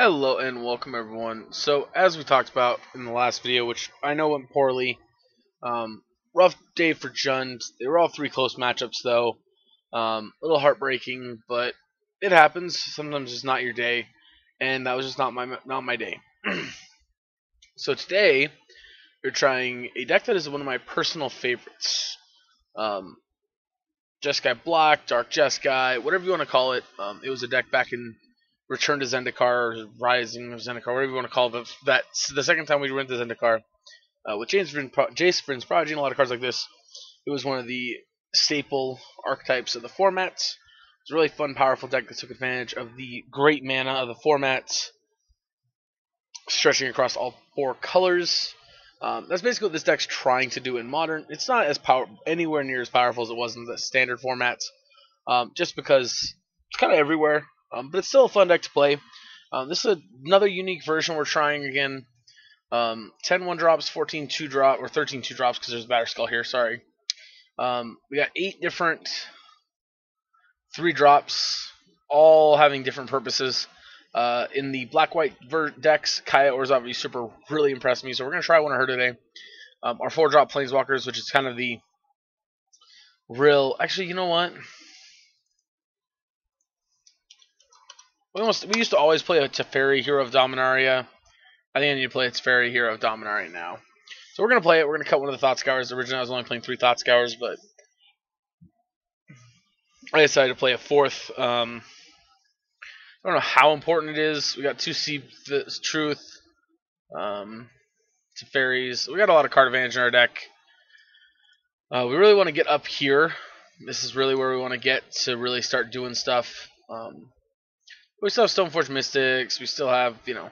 Hello and welcome everyone. So as we talked about in the last video, which I know went poorly, um, rough day for Jund. They were all three close matchups though. Um, a little heartbreaking, but it happens. Sometimes it's not your day, and that was just not my not my day. so today we're trying a deck that is one of my personal favorites. Um, Jeskai Black, Dark Jeskai, whatever you want to call it. Um, it was a deck back in Return to Zendikar, or Rising of Zendikar, whatever you want to call it. That's the second time we went to Zendikar. Uh, with Jace Vryn's, Pro- Jace Vryn's Prodigy and a lot of cards like this, it was one of the staple archetypes of the formats. It's a really fun, powerful deck that took advantage of the great mana of the formats, stretching across all four colors. Um, that's basically what this deck's trying to do in modern. It's not as power anywhere near as powerful as it was in the standard formats, um, just because it's kind of everywhere. Um, but it's still a fun deck to play. Um, this is another unique version we're trying again. Um, 10 1 drops, 14 2 drop, or 13 2 drops because there's a Batterskull here, sorry. Um, we got eight different 3 drops, all having different purposes. Uh, in the black white decks, Kaya Orzhov Usurper really impressed me, so we're going to try one of her today. Um, our 4 drop Planeswalkers, which is kind of the real. Actually, you know what? We almost we used to always play a Teferi Hero of Dominaria. I think I need to play a Teferi Hero of Dominaria now. So we're gonna play it. We're gonna cut one of the Thought Scours. Originally I was only playing three Thought Scours, but I decided to play a fourth. Um, I don't know how important it is. We got two Sea Truth, um, Teferis. We got a lot of card advantage in our deck. Uh, we really want to get up here. This is really where we want to get to really start doing stuff. Um, we still have Stoneforge Mystics. We still have, you know,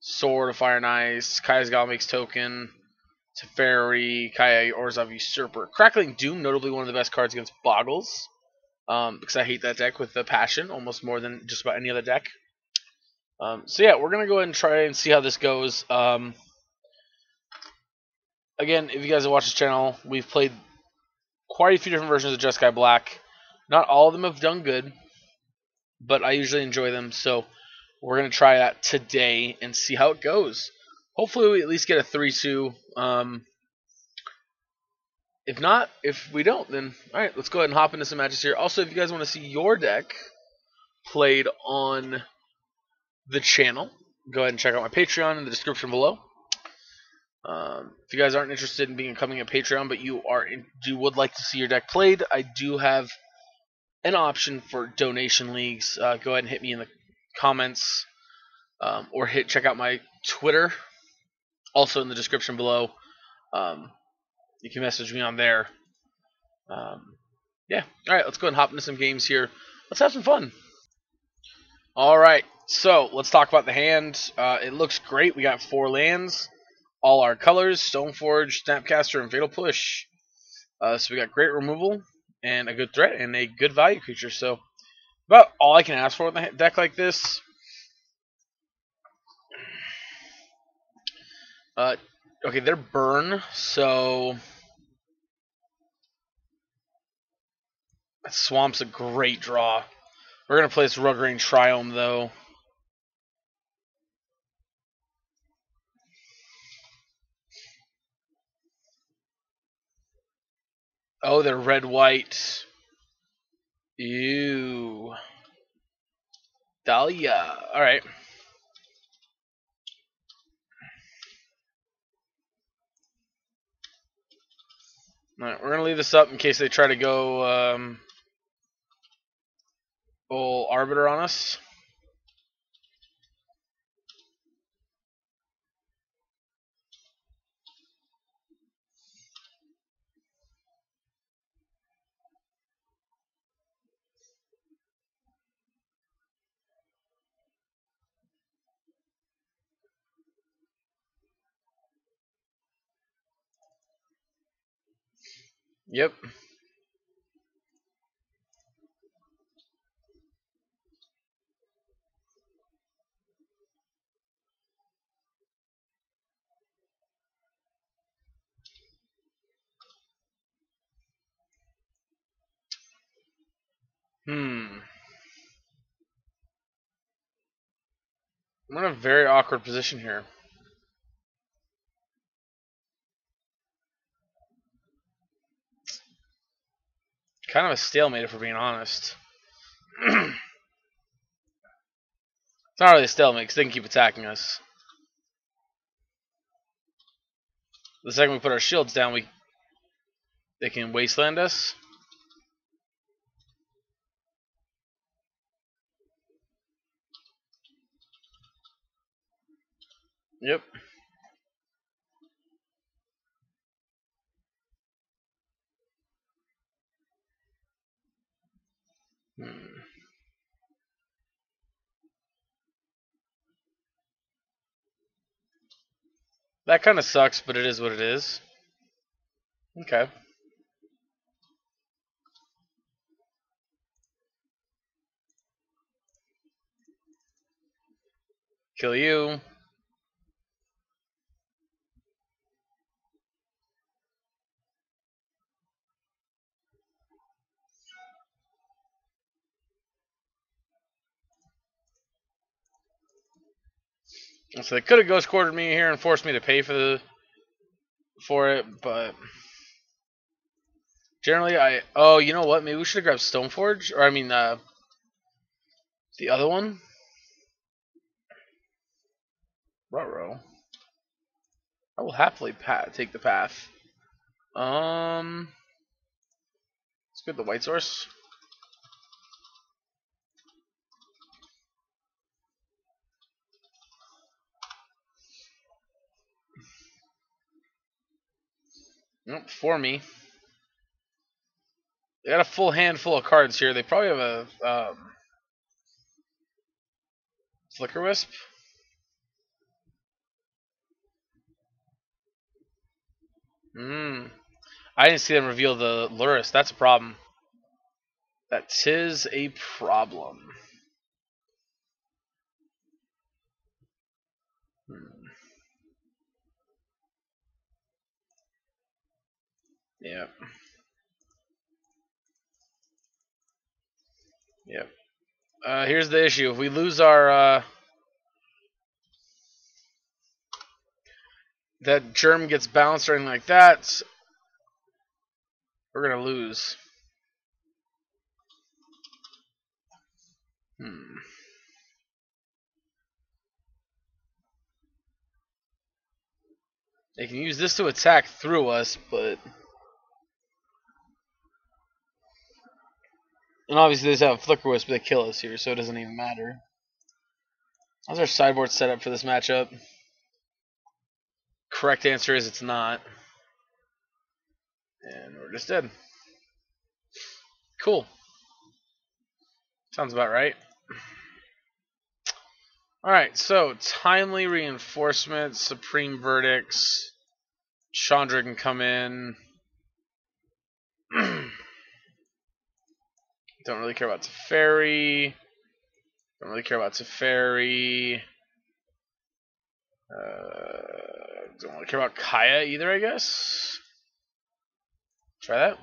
Sword of Fire and Ice, Kaya's Galmix Token, Teferi, Kaya Orzhov Usurper. Crackling Doom, notably one of the best cards against Boggles. Um, because I hate that deck with a passion, almost more than just about any other deck. Um, so yeah, we're going to go ahead and try and see how this goes. Um, again, if you guys have watched this channel, we've played quite a few different versions of Jeskai Black. Not all of them have done good but I usually enjoy them. So we're gonna try that today and see how it goes. Hopefully, we at least get a three-two. Um, if not, if we don't, then all right, let's go ahead and hop into some matches here. Also, if you guys want to see your deck played on the channel, go ahead and check out my Patreon in the description below. Um, if you guys aren't interested in becoming a Patreon, but you are in, you would like to see your deck played, I do have an option for donation leagues, uh, go ahead and hit me in the comments um, or hit check out my Twitter, also in the description below. Um, you can message me on there. Um, yeah, all right, let's go and hop into some games here. Let's have some fun. All right, so let's talk about the hand. Uh, it looks great. We got four lands, all our colors: Stoneforge, Snapcaster, and Fatal Push. Uh, so we got great removal and a good threat and a good value creature. So about all I can ask for with a deck like this. Uh, okay, they're burn, so Swamp's a great draw. We're gonna play this Raugrin Triome though. Oh, they're red white. Ew. Thalia. Alright. Alright, we're gonna leave this up in case they try to go um full arbiter on us. Yep. Hmm. We're in a very awkward position here. Kind of a stalemate, if we're being honest. it's not really a stalemate because they can keep attacking us. The second we put our shields down, we they can wasteland us. Yep. Hmm. That kind of sucks, but it is what it is. Okay. Kill you. So they could have ghost quartered me here and forced me to pay for the for it, but generally I oh you know what maybe we should have grabbed Stoneforge or I mean uh, the other one. Ruh-roh. I will happily pat take the path. Um, let's get the white source. Nope, for me. They got a full handful of cards here. They probably have a um, Flicker Wisp. Hmm. I didn't see them reveal the Lurrus. That's a problem. That is a problem. Yep. Yep. Uh, here's the issue. If we lose our uh, that germ gets bounced or anything like that, we're gonna lose. Hmm. They can use this to attack through us, but And obviously they just have Flicker Wisp that kill us here, so it doesn't even matter. How's our sideboard set up for this matchup? Correct answer is it's not. And we're just dead. Cool. Sounds about right. Alright, so timely reinforcement, supreme verdicts. Chandra can come in. Don't really care about Teferi. Don't really care about Teferi. Uh, don't really care about Kaya either, I guess. Try that.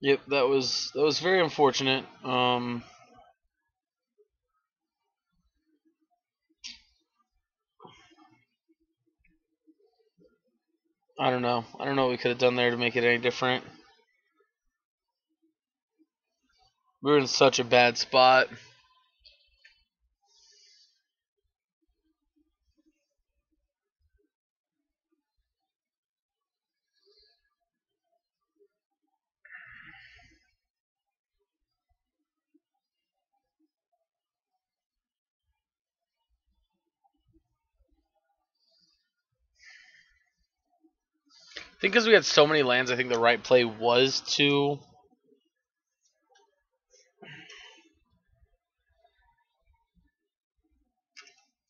Yep, that was that was very unfortunate. Um, I don't know. I don't know what we could have done there to make it any different. We were in such a bad spot. I think because we had so many lands, I think the right play was to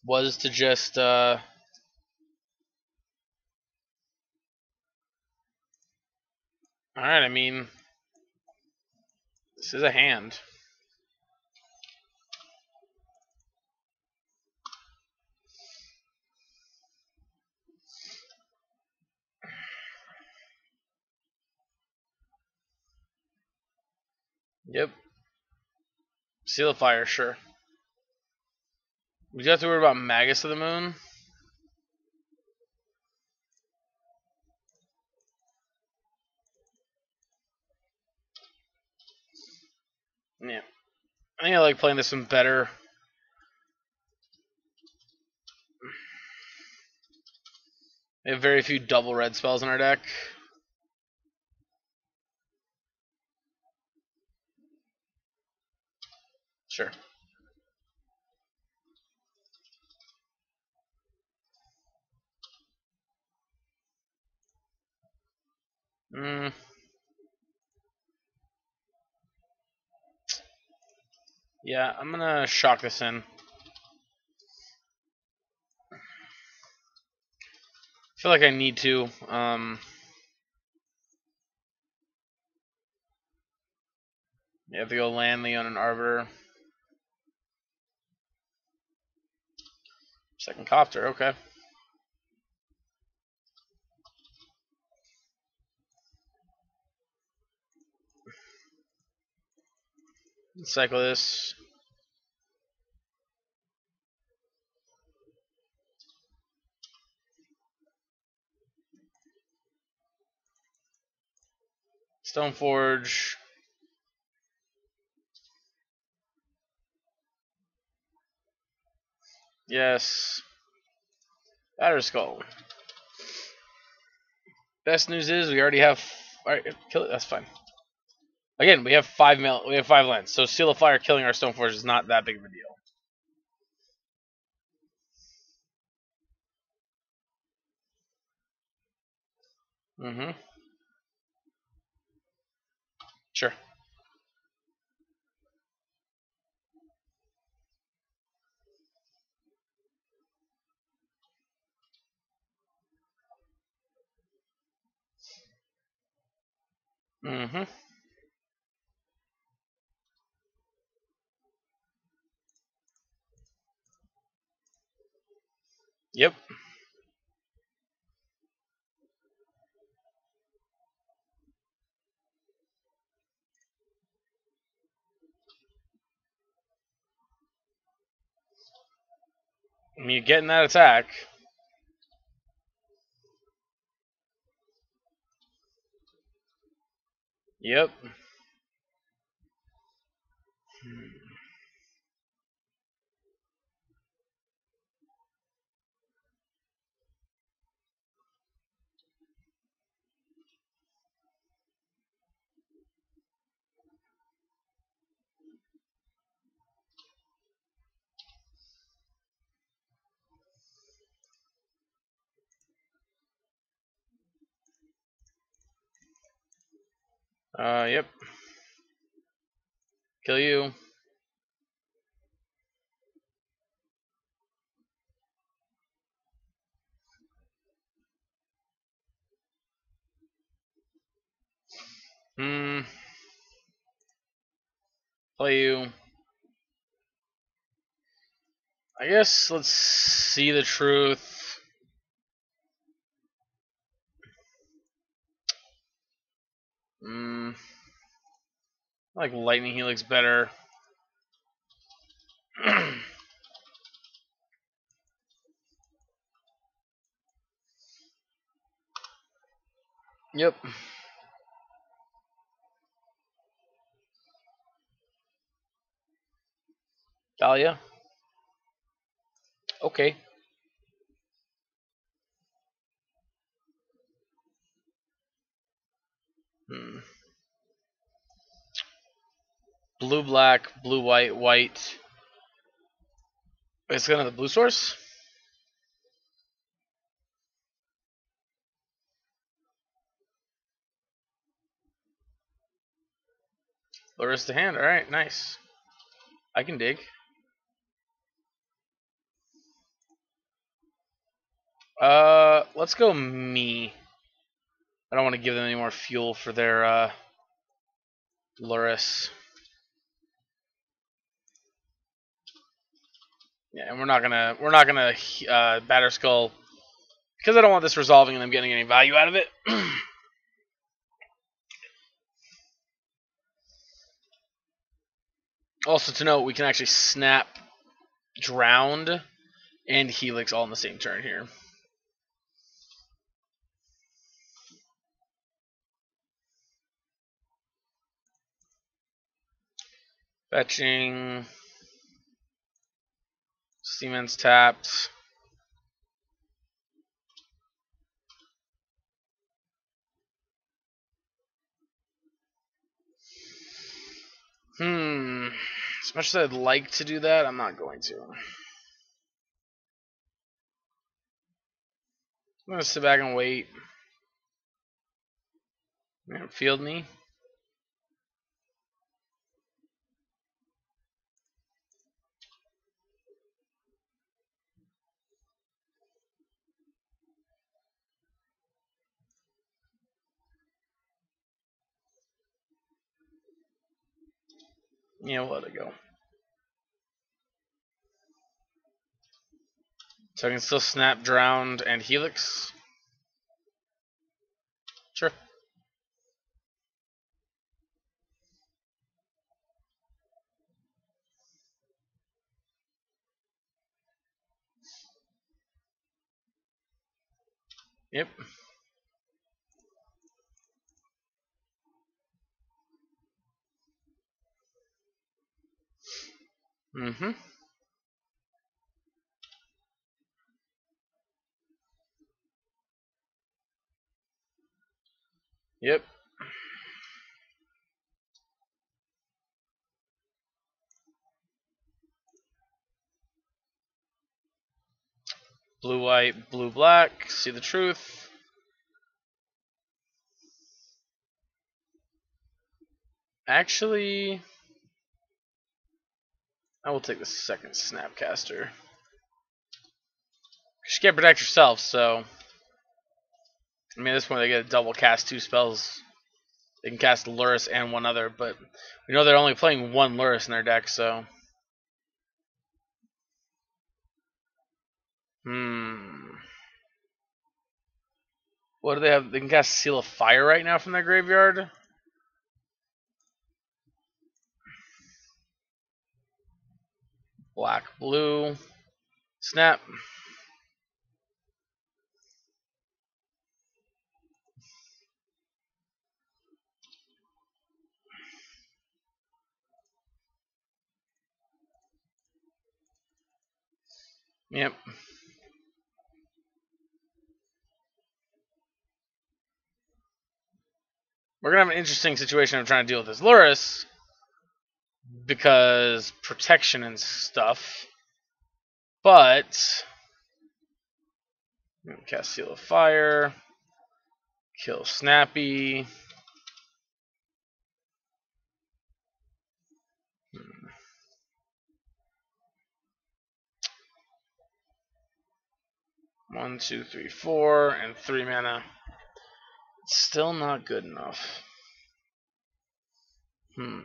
was to just uh, all right. I mean, this is a hand. Yep. Seal of Fire, sure. We have to worry about Magus of the Moon. Yeah. I think I like playing this one better. We have very few double red spells in our deck. Sure. Hmm. Yeah, I'm gonna shock this in. I feel like I need to. Um, you have to go land Leonin Arbiter. Second copter, okay. cycle this. Stoneforge. Yes. Batterskull. Best news is we already have. Alright, kill it. That's fine. Again, we have five mil. We have five lands, so Seal of Fire killing our Stoneforge is not that big of a deal. Mm-hmm. Sure. Mm-hmm. Yep. I mean, you're getting that attack. Yep. Hmm. Uh, yep. Kill you. Hmm. Play you. I guess let's see the truth. Mm, I like Lightning Helix better. yep. Thalia. Okay. Hmm. Blue, black, blue, white, white. It's gonna the blue source? Lures the hand. Alright, nice. I can dig. Uh, let's go me. I don't want to give them any more fuel for their uh, Lurrus. Yeah, and we're not gonna we're not gonna uh, Batterskull because I don't want this resolving and them getting any value out of it. Also to note, we can actually snap drowned and helix all in the same turn here. Fetching. Siemens tapped. Hmm. As much as I'd like to do that, I'm not going to. I'm going to sit back and wait. Field me. Yeah, we'll let it go. So I can still snap, drowned, and helix. Sure. Yep. Mm-hmm. Yep. Blue, white, blue, black. See the truth. Actually, I will take the second Snapcaster. She can't protect herself, so... I mean, at this point they get a double cast two spells. They can cast Lurrus and one other, but we know they're only playing one Lurrus in their deck, so... Hmm. What do they have? They can cast Seal of Fire right now from their graveyard? Black, blue. Snap. Yep. We're gonna have an interesting situation of trying to deal with this Lurrus because protection and stuff. But cast Seal of Fire, kill Snappy. Hmm. One, two, three, four, and three mana. Still not good enough. Hmm.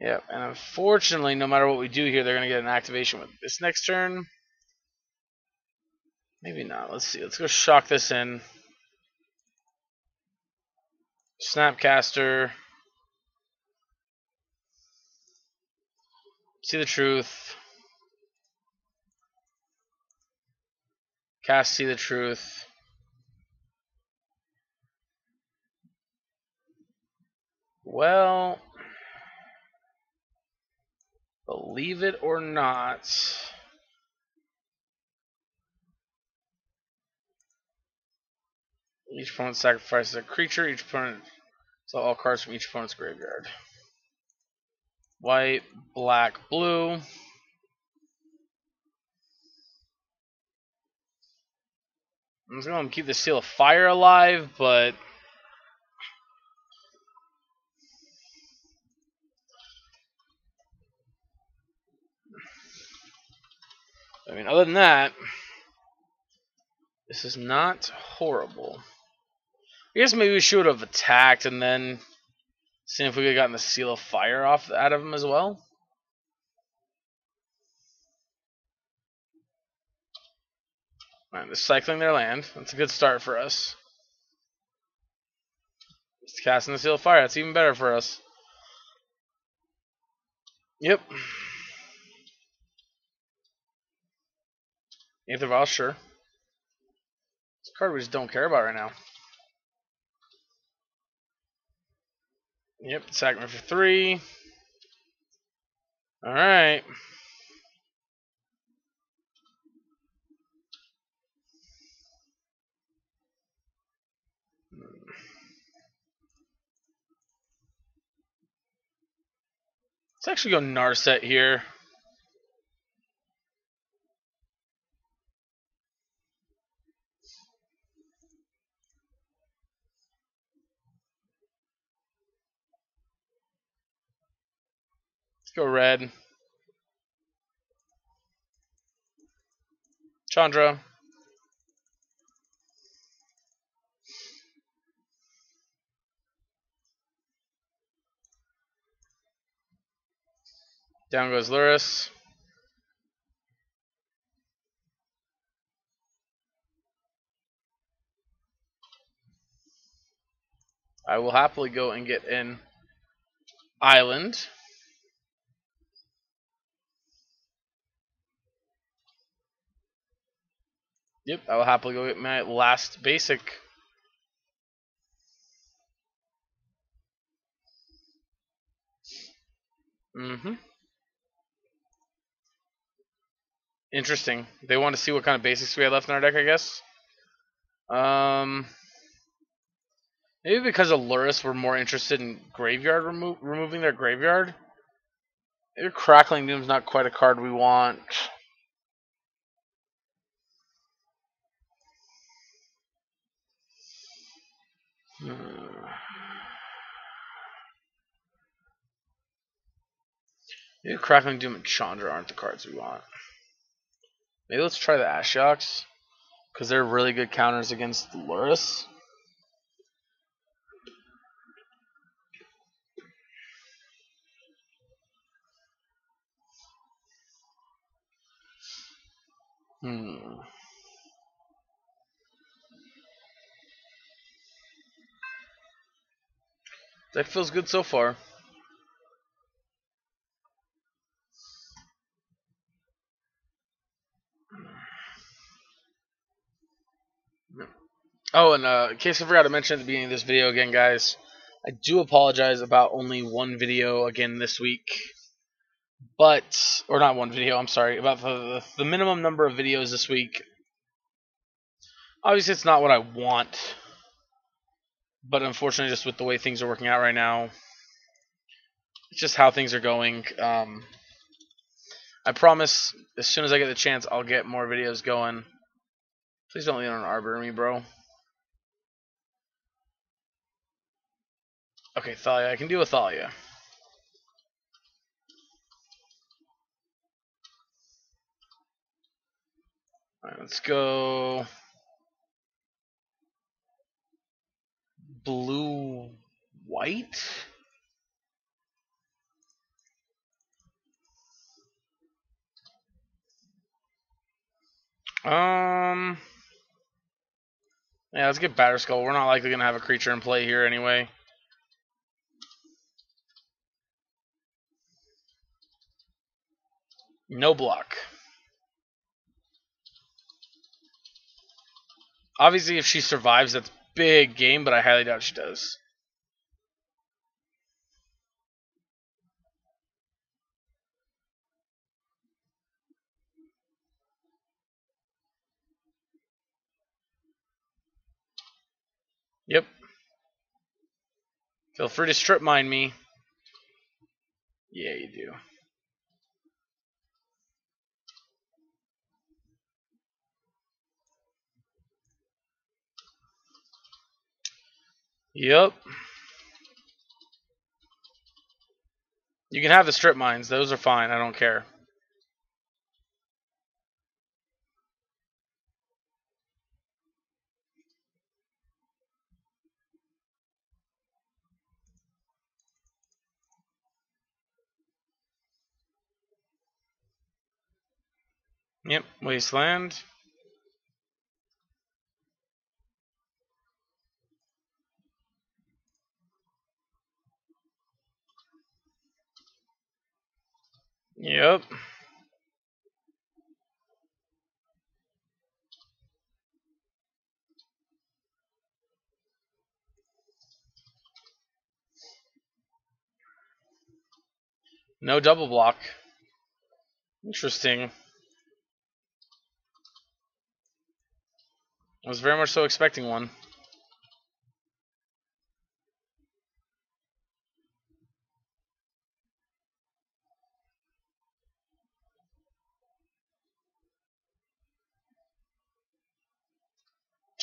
Yep, and unfortunately, no matter what we do here, they're going to get an activation with this next turn. Maybe not. Let's see. Let's go shock this in. Snapcaster. See the truth. Cast See the Truth. Well, believe it or not, each opponent sacrifices a creature, each opponent so all cards from each opponent's graveyard. White, black, blue. I'm just going to keep the Seal of Fire alive, but... I mean, other than that, this is not horrible. I guess maybe we should have attacked and then seen if we could have gotten the Seal of Fire off out of him as well. Alright, they're cycling their land. That's a good start for us. It's casting the seal of fire. That's even better for us. Yep. Aether Vial, sure. It's a card we just don't care about right now. Yep, Sacrament for three. Alright. Let's actually go Narset here. Go red. Chandra. Down goes Lurrus. I will happily go and get an island. Yep, I will happily go get my last basic. Mm-hmm. Interesting. They want to see what kind of basics we had left in our deck, I guess. Um, maybe because of Lurrus, we're more interested in graveyard remo removing their graveyard. Maybe Crackling Doom's not quite a card we want. Maybe Crackling Doom and Chandra aren't the cards we want. Maybe let's try the Ashioks. Because they're really good counters against Lurrus. Hmm. That feels good so far. Oh, and uh, in case I forgot to mention at the beginning of this video again, guys, I do apologize about only one video again this week. But, or not one video, I'm sorry, about the, the, the minimum number of videos this week. Obviously, it's not what I want. But unfortunately, just with the way things are working out right now, it's just how things are going. Um, I promise, as soon as I get the chance, I'll get more videos going. Please don't lean on Arbor me, bro. Okay, Thalia. I can deal with Thalia. Let's go... Blue... White? Um... Yeah, let's get Batterskull. We're not likely going to have a creature in play here anyway. No block. Obviously, if she survives, that's big game, but I highly doubt she does. Yep. Feel free to strip mine me. Yeah, you do. Yep. You can have the strip mines. Those are fine. I don't care. Yep, Wasteland. Yep. No double block. Interesting. I was very much so expecting one.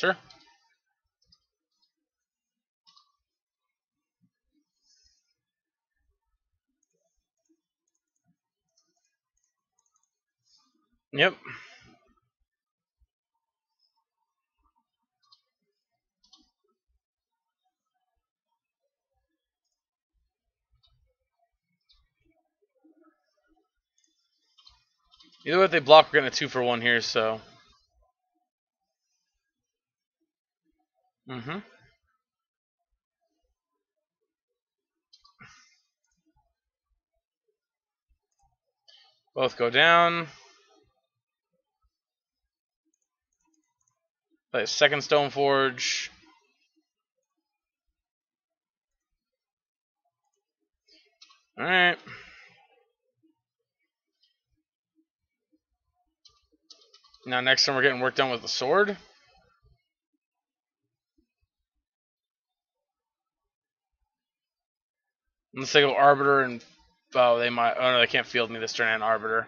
Sure. Yep. Either way they block, we're getting a two for one here, so. Mm-hmm. Both go down. Play second Stoneforge. Alright. Now next time we're getting work done with the sword. Unless they go Arbiter and oh they might oh no they can't field me this turn and Arbiter.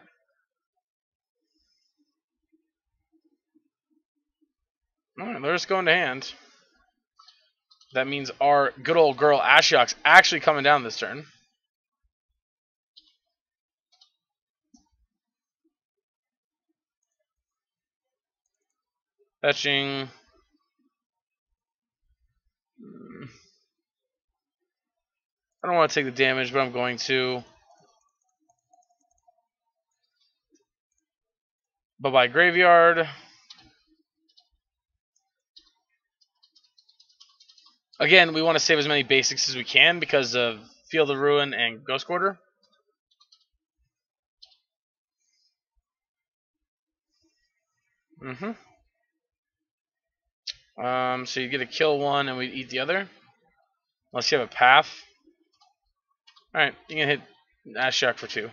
Alright, they're just going to hand. That means our good old girl Ashiok's actually coming down this turn. Fetching. I don't want to take the damage, but I'm going to. Bye-bye Graveyard. Again, we want to save as many basics as we can because of Field of Ruin and Ghost Quarter. Mm-hmm. Um, so you get to kill one and we eat the other. Unless you have a path. Alright, you can hit Ashiok for two.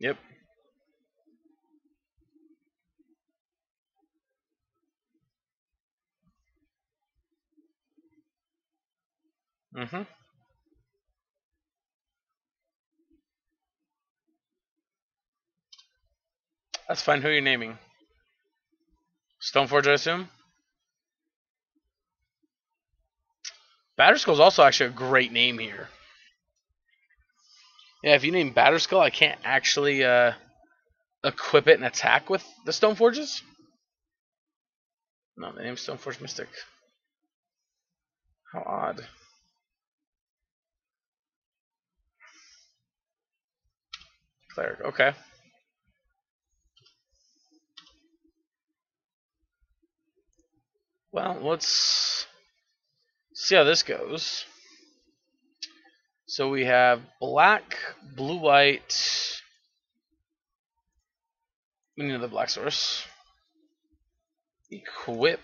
Yep. Mm-hmm. That's fine. Who are you naming? Stoneforge, I assume? Batterskull is also actually a great name here. Yeah, if you name Batterskull, I can't actually uh, equip it and attack with the Stoneforges. No, the name's Stoneforge Mystic. How odd. Cleric, okay. Well, let's see how this goes. So we have black, blue, white. We need another black source. Equip.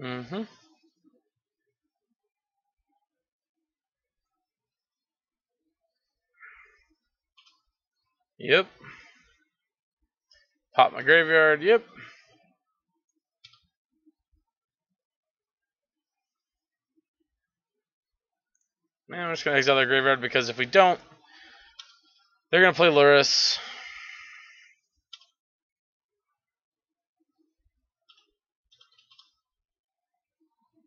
Mm-hmm. Yep. Pop my graveyard. Yep. Man, I'm just going to exile their graveyard because if we don't, they're going to play Lurrus.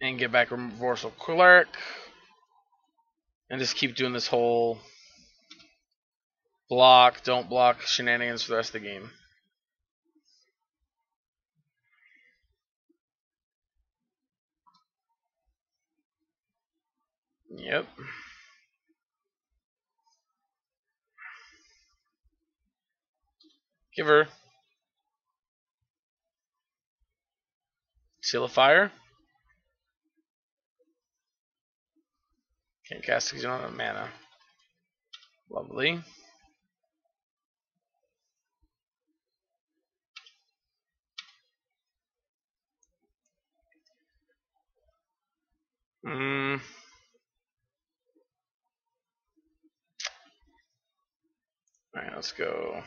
And get back Reversal Cleric. And just keep doing this whole block, don't block shenanigans for the rest of the game. Yep. Give her. Seal of Fire. Can't cast because you don't have mana. Lovely. Hmm. Alright, let's go.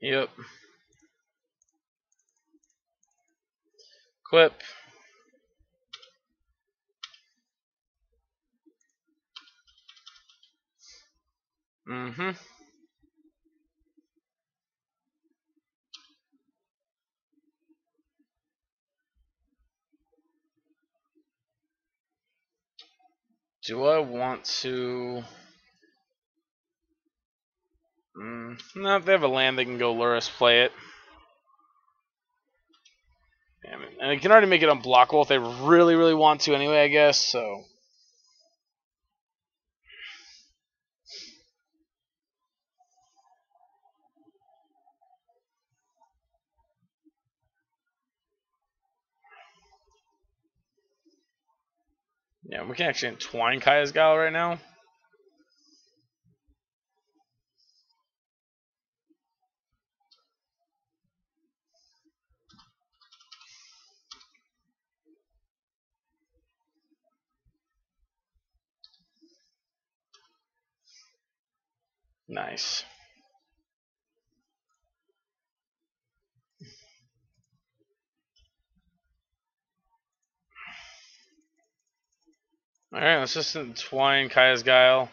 Yep. Equip. Mm-hmm. Do I want to... Mm, no, if they have a land, they can go Lurrus play it. Damn it. And they can already make it unblockable if they really, really want to anyway, I guess, so... Yeah, we can actually entwine Kaya's Guile right now. Nice. Alright, let's just entwine Kaya's Guile.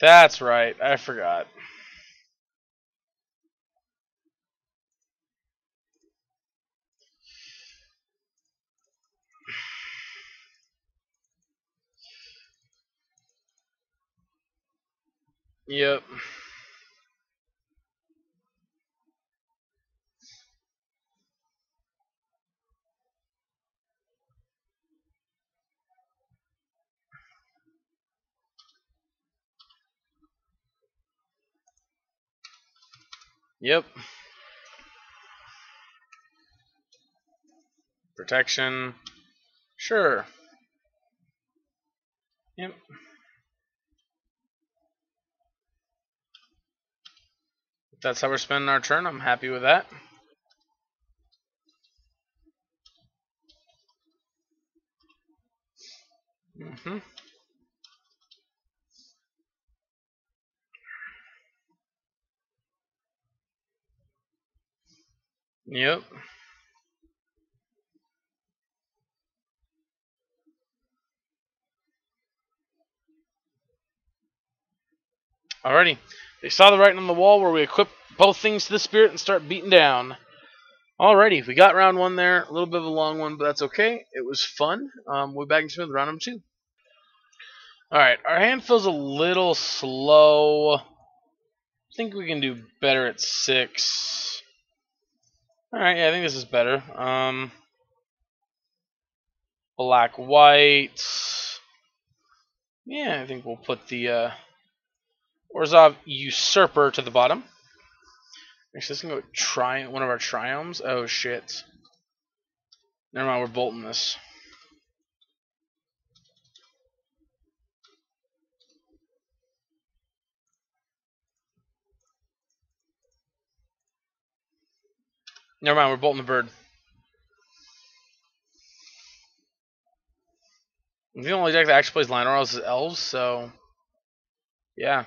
That's right, I forgot. Yep. Yep. Protection. Sure. Yep. That's how we're spending our turn, I'm happy with that. Mm-hmm. Yep. Alrighty. They saw the writing on the wall where we equip both things to the spirit and start beating down. Alrighty, we got round one there. A little bit of a long one, but that's okay. It was fun. Um, we're back in into round number two. Alright, our hand feels a little slow. I think we can do better at six. Alright, yeah, I think this is better. Um, black, white. Yeah, I think we'll put the uh, Orzhov Usurper to the bottom. Actually, let's go try one of our Triomes. Oh, shit. Never mind, we're bolting this. Never mind, we're bolting the bird. The only deck that actually plays Llanowar is Elves, so yeah.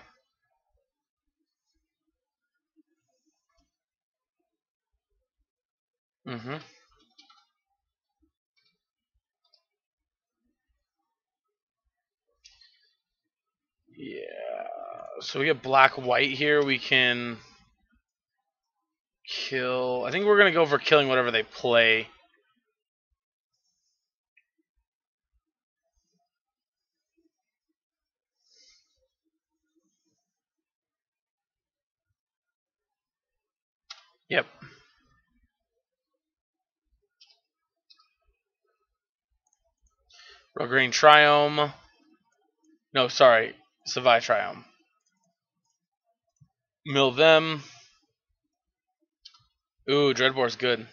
Mm-hmm. Yeah. So we get black white here. We can kill. I think we're gonna go for killing whatever they play. Yep. Green Triome. No, sorry. Savai Triome. Mill them. Ooh, Dreadbore's good.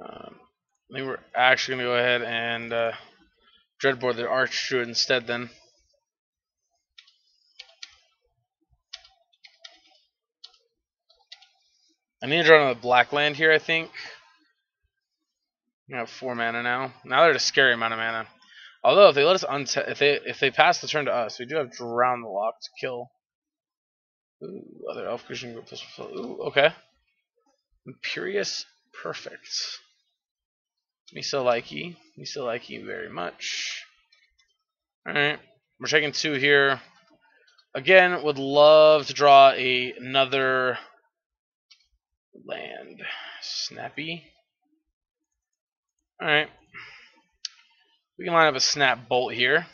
Um, I think we're actually going to go ahead and uh, Dreadbore the Arch Druid instead then. I need to draw another black land here, I think. I have four mana now. Now they're a scary amount of mana. Although if they let us if they if they pass the turn to us, we do have drown the lock to kill. Ooh, other elf creature group plus Ooh, okay. Imperious perfect. Me so likey. Me so likey very much. Alright. We're taking two here. Again, would love to draw a, another land. Snappy. Alright. We can line up a snap bolt here.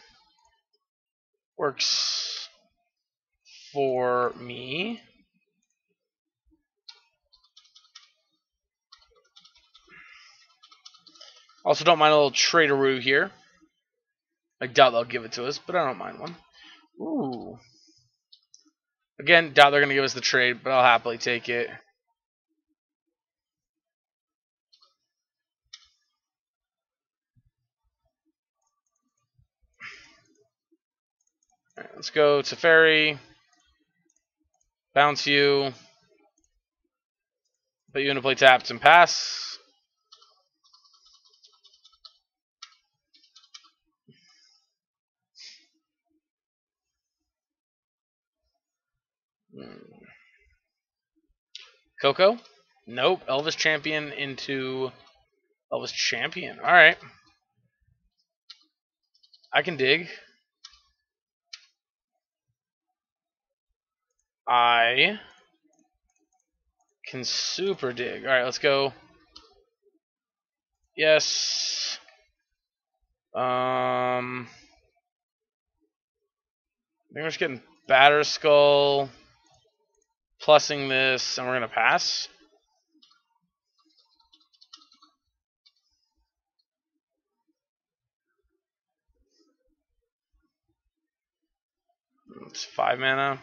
Works for me. Also don't mind a little traderoo here. I doubt they'll give it to us, but I don't mind one. Ooh. Again, doubt they're going to give us the trade, but I'll happily take it. Let's go to Teferi. Bounce you. Put you into play taps and pass. Hmm. Coco? Nope. Elvish Champion into Elvish Champion. Alright. I can dig. I can super dig. Alright, let's go. Yes. Um, I think we're just getting Batterskull, plusing this, and we're going to pass. It's five mana.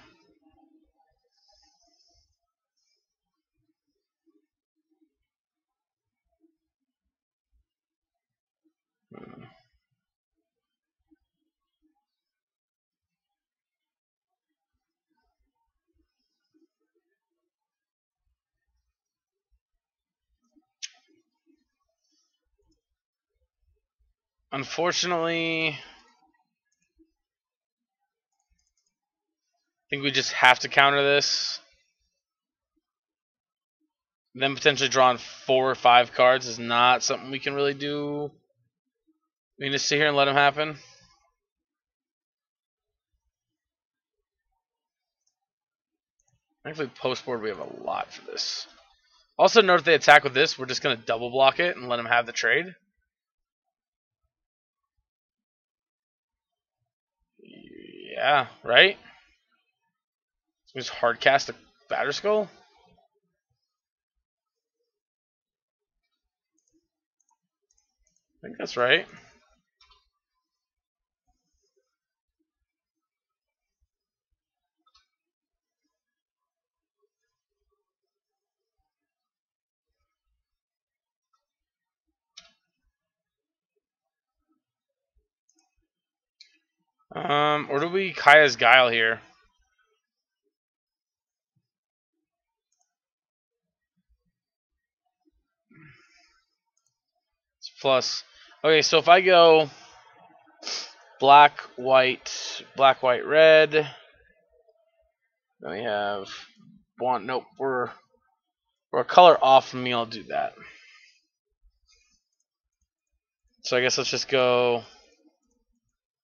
Unfortunately, I think we just have to counter this. Then potentially drawing four or five cards is not something we can really do. We can just sit here and let them happen. Actually, post board we have a lot for this. Also, note if they attack with this, we're just going to double block it and let them have the trade. Yeah, right? Just hard cast a Batterskull? I think that's right. Um, or do we Kaya's Guile here? It's plus. Okay, so if I go black, white, black, white, red, then we have one. Nope, we're we're a color off from me. I'll do that. So I guess let's just go.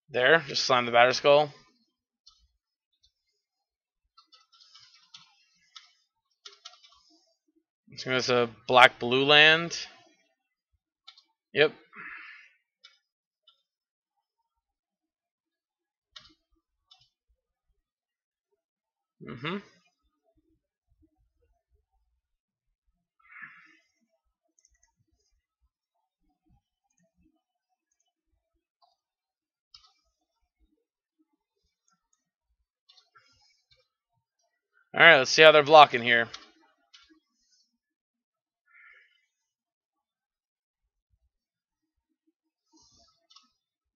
There, just slam the Batterskull. So there's a black blue land. Yep. Mm-hmm. Alright, let's see how they're blocking here.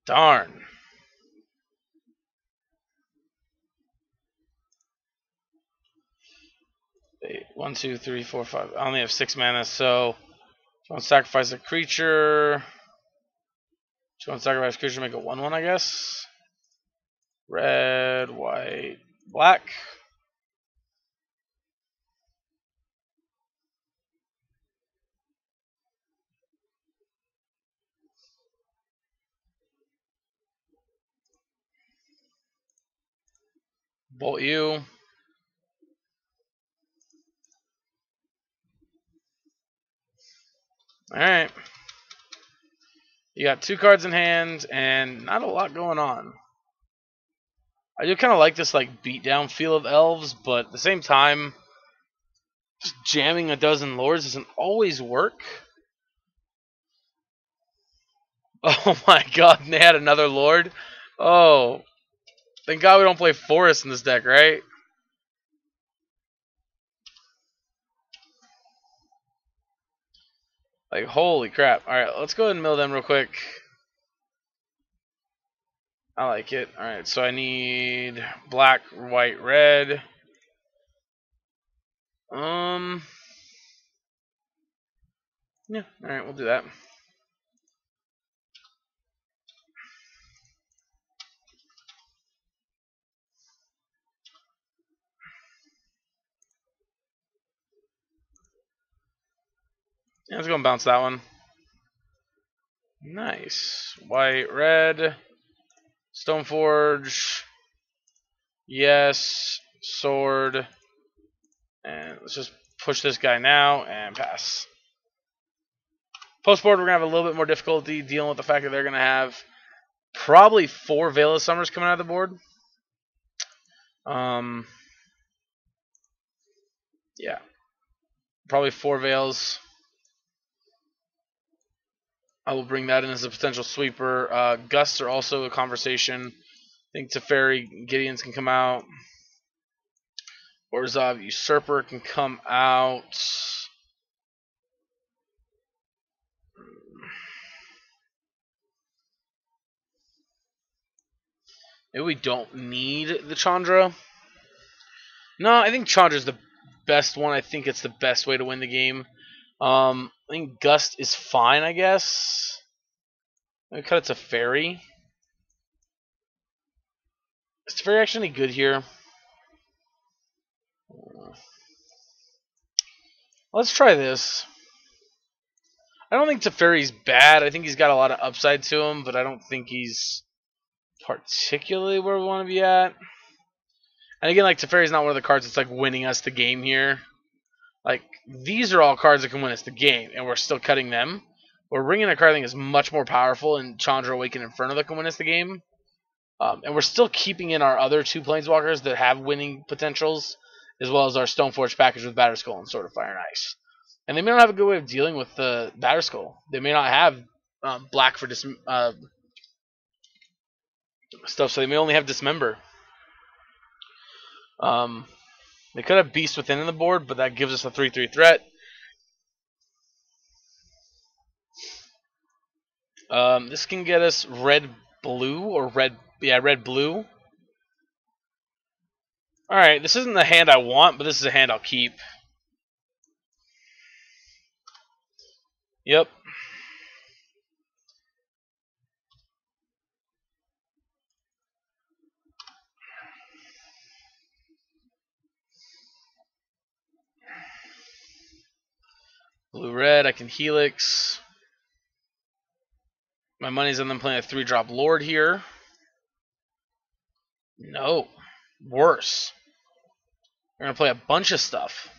Darn. Eight, one, two, three, four, five. I only have six mana, so don't sacrifice a creature. Don't sacrifice a creature, make it one one, I guess. Red, white, black. Bolt you. Alright. You got two cards in hand and not a lot going on. I do kind of like this like beatdown feel of elves, but at the same time, just jamming a dozen lords doesn't always work. Oh my god, they had another lord? Oh. Thank god we don't play forest in this deck, right? Like, holy crap. Alright, let's go ahead and mill them real quick. I like it. Alright, so I need black, white, red. Um. Yeah, alright, we'll do that. Yeah, let's go and bounce that one. Nice. White, red, Stoneforge, yes, sword, and let's just push this guy now and pass. Post board, we're going to have a little bit more difficulty dealing with the fact that they're going to have probably four Veil of Summers coming out of the board. Um, yeah. Probably four Veils. I will bring that in as a potential sweeper. Uh, gusts are also a conversation. I think Teferi Gideons can come out. Orzhov Usurper can come out. Maybe we don't need the Chandra. No, I think Chandra's the best one. I think it's the best way to win the game. Um, I think Gust is fine, I guess. Maybe cut it to Fairy. Is Fairy actually good here? Let's try this. I don't think Teferi's bad. I think he's got a lot of upside to him, but I don't think he's particularly where we want to be at. And again, like Teferi's not one of the cards that's like winning us the game here. Like, these are all cards that can win us the game, and we're still cutting them. Where Ring and a card, I think, is much more powerful, and Chandra Awaken Inferno that can win us the game. Um, and we're still keeping in our other two Planeswalkers that have winning potentials, as well as our Stoneforge package with Batterskull and Sword of Fire and Ice. And they may not have a good way of dealing with the Batterskull. They may not have um, black for dis uh, stuff, so they may only have Dismember. Um, they could have Beast Within in the board, but that gives us a 3-3 threat. Um, this can get us red-blue, or red, yeah, red-blue. Alright, this isn't the hand I want, but this is a hand I'll keep. Yep. Blue red, I can Helix. My money's on them playing a three drop Lord here. No. Worse. They're going to play a bunch of stuff.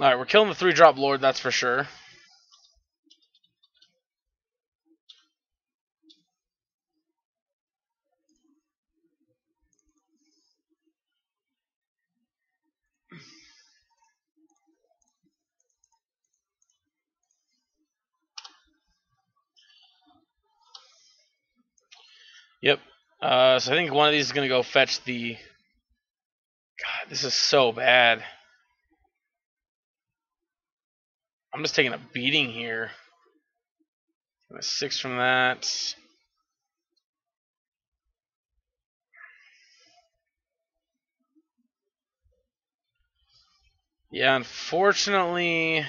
Alright, we're killing the three drop Lord, that's for sure. Yep. Uh, so I think one of these is going to go fetch the... God, this is so bad. I'm just taking a beating here. A six from that. Yeah, unfortunately...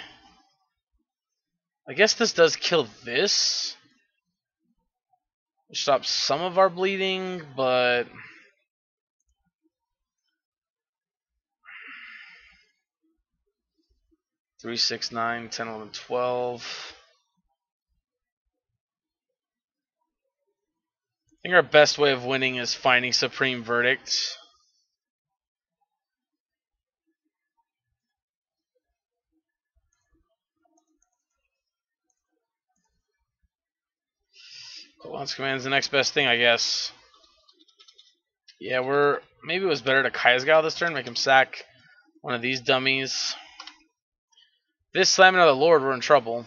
I guess this does kill this. Stop some of our bleeding, but... Three, six, nine, ten, eleven, twelve. I think our best way of winning is finding Supreme Verdict. Launch command's the next best thing, I guess. Yeah, we're maybe it was better to Kaya's Guile this turn, make him sack one of these dummies. This slamming of the Lord, we're in trouble.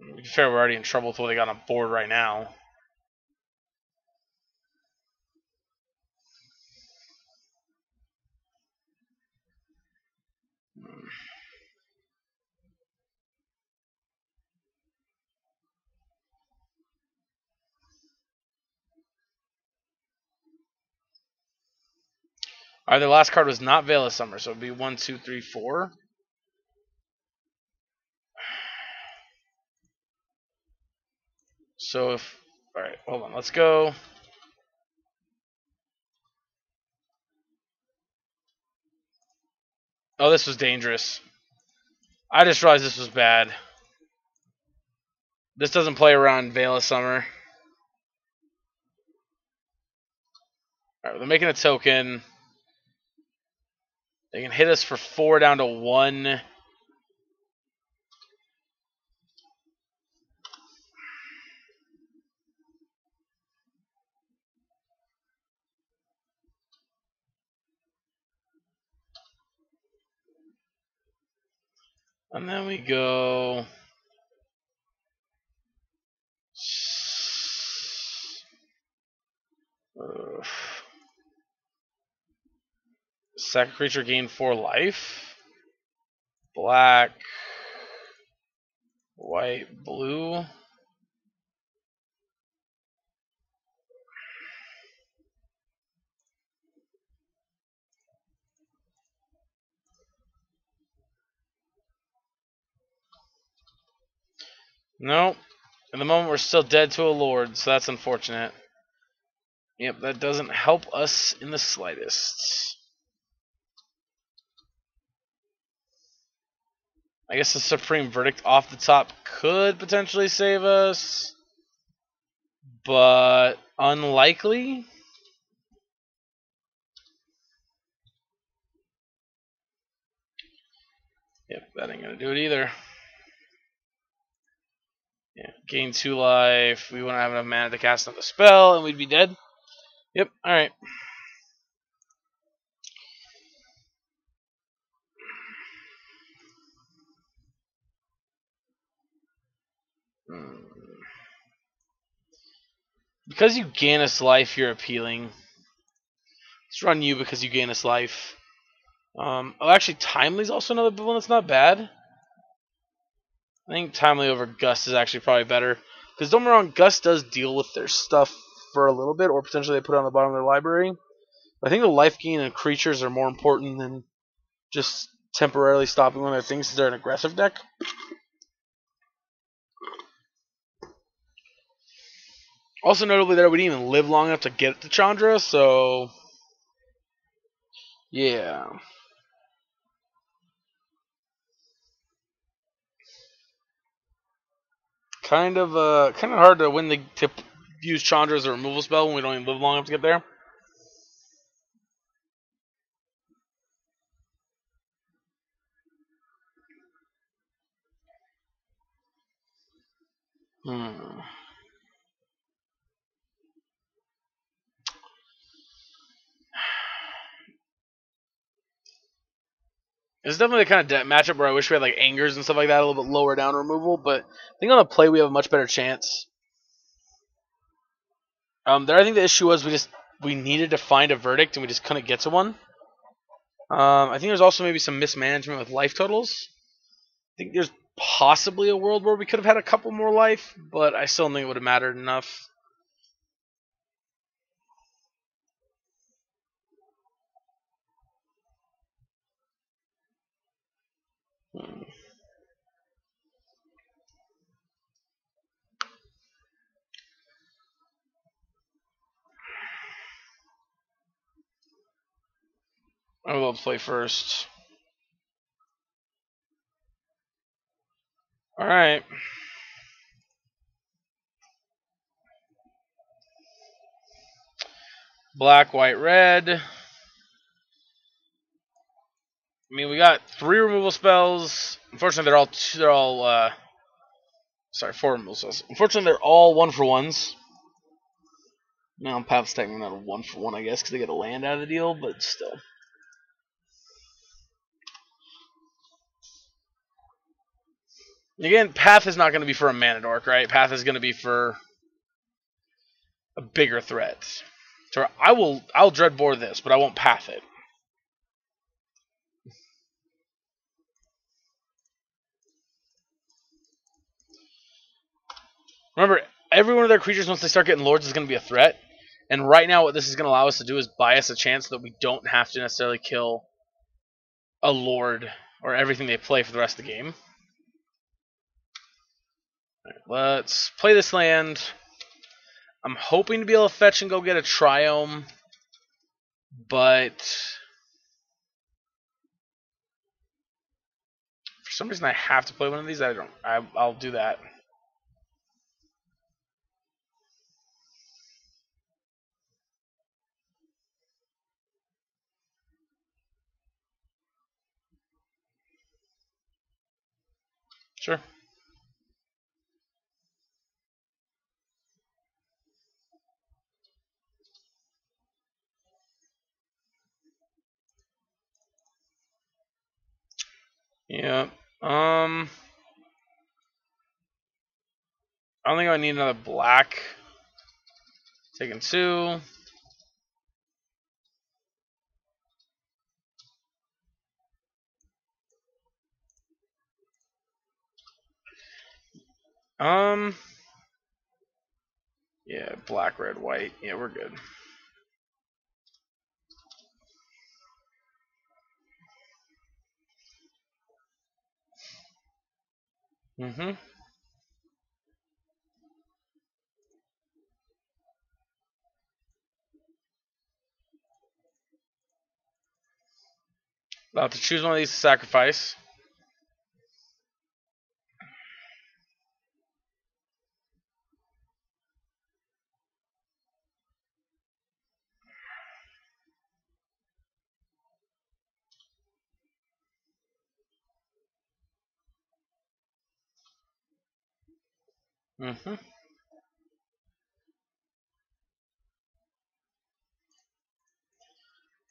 To be fair, we're already in trouble with what they got on board right now. Alright, the last card was not Veil of Summer, so it'd be one, two, three, four. So if alright, hold on, let's go. Oh, this was dangerous. I just realized this was bad. This doesn't play around Veil of Summer. Alright, they're making a token. They can hit us for four down to one. And then we go. Second creature gain four life. Black, white, blue. Nope. At the moment, we're still dead to a lord, so that's unfortunate. Yep, that doesn't help us in the slightest. I guess the Supreme Verdict off the top could potentially save us, but unlikely. Yep, that ain't gonna do it either. Yeah, gain two life. We wouldn't have enough mana to cast another spell, and we'd be dead. Yep, alright. Because you gain us life, you're appealing. Let's run you because you gain us life. Um, oh, actually, Timely's also another one that's not bad. I think Timely over Gust is actually probably better. Because don't get wrong, Gust does deal with their stuff for a little bit, or potentially they put it on the bottom of their library. I think the life gain and creatures are more important than just temporarily stopping one of their things because they're an aggressive deck. Also, notably, there we didn't even live long enough to get to Chandra, so yeah. Kind of, uh, kind of hard to win the to use Chandra as a removal spell when we don't even live long enough to get there. Hmm. It's definitely the kind of de- matchup where I wish we had like angers and stuff like that a little bit lower down removal, but I think on the play we have a much better chance. Um, there I think the issue was we just we needed to find a verdict and we just couldn't get to one. Um, I think there's also maybe some mismanagement with life totals. I think there's possibly a world where we could have had a couple more life, but I still don't think it would have mattered enough. I will play first. Alright. Black, white, red. I mean, we got three removal spells. Unfortunately, they're all two, they're all uh, sorry, four removal spells. Unfortunately, they're all one for ones. Now, Path's technically not a one for one, I guess, because they get a land out of the deal, but still. Again, Path is not going to be for a mana dork, right? Path is going to be for a bigger threat. So I will I'll dreadbore this, but I won't path it. Remember, every one of their creatures once they start getting lords is going to be a threat. And right now what this is going to allow us to do is buy us a chance that we don't have to necessarily kill a lord or everything they play for the rest of the game. Right, let's play this land. I'm hoping to be able to fetch and go get a Triome, but for some reason I have to play one of these. I don't. I, I'll do that. Sure. Yeah. Um. I don't think I need another black. Taking two. Um. Yeah, black, red, white. Yeah, we're good. Mm-hmm. Have to choose one of these to sacrifice. Mm-hmm.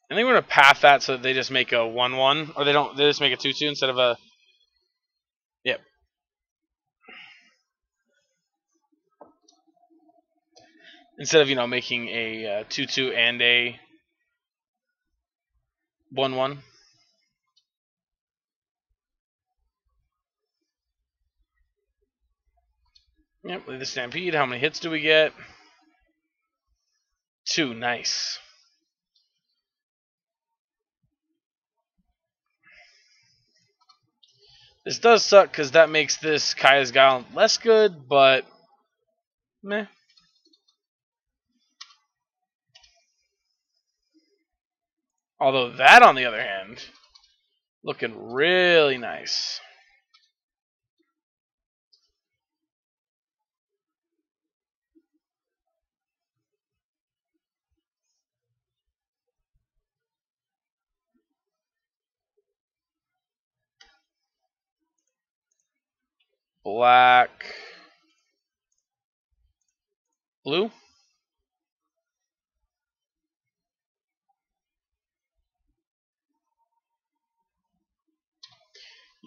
I think we're gonna path that so that they just make a one-one, or they don't. They just make a two-two instead of a. Yep. Instead of you know making a uh, two-two and a one-one. Yep, the Stampede. How many hits do we get? Two. Nice. This does suck because that makes this Kaya's Guile less good, but meh. Although that, on the other hand, looking really nice. Black, blue.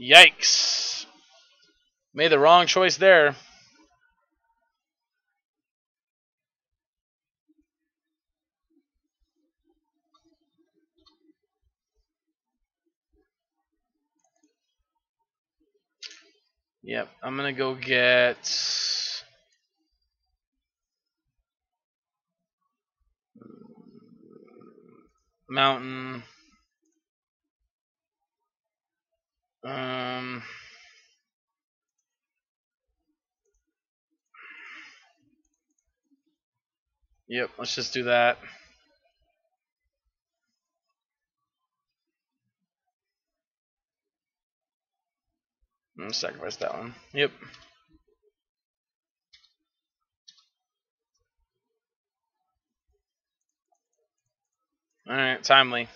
Yikes. Made the wrong choice there. Yep, I'm gonna go get mountain. Um. Yep, let's just do that. Sacrifice that one. Yep. Alright, timely.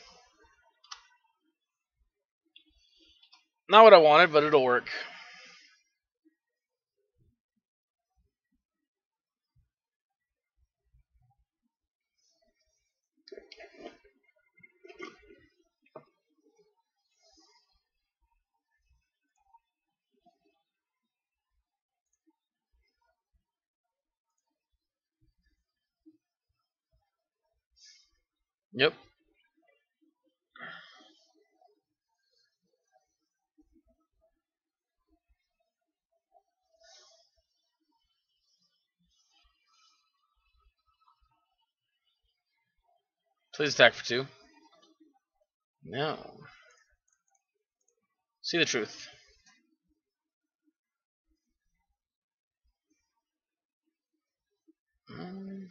Not what I wanted, but it'll work. Yep. Please attack for two. No. See the truth. Mm.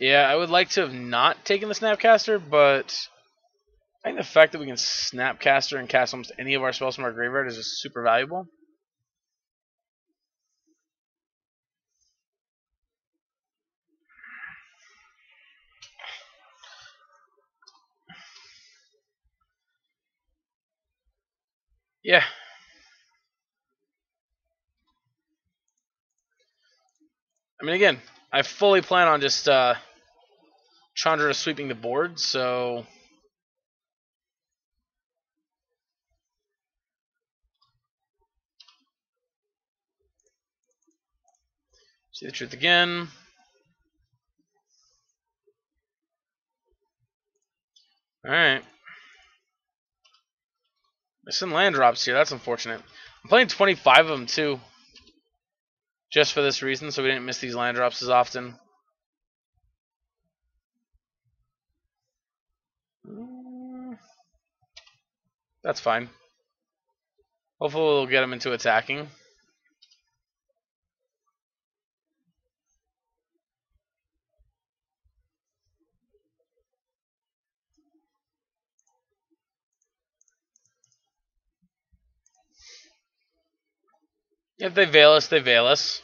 Yeah, I would like to have not taken the Snapcaster, but I think the fact that we can Snapcaster and cast almost any of our spells from our graveyard is just super valuable. Yeah. I mean, again, I fully plan on just uh, Chandra is sweeping the board, so see the truth again. All right. There's some land drops here. That's unfortunate. I'm playing 25 of them too. Just for this reason, so we didn't miss these land drops as often. That's fine. Hopefully we'll get him into attacking. If they veil us, they veil us.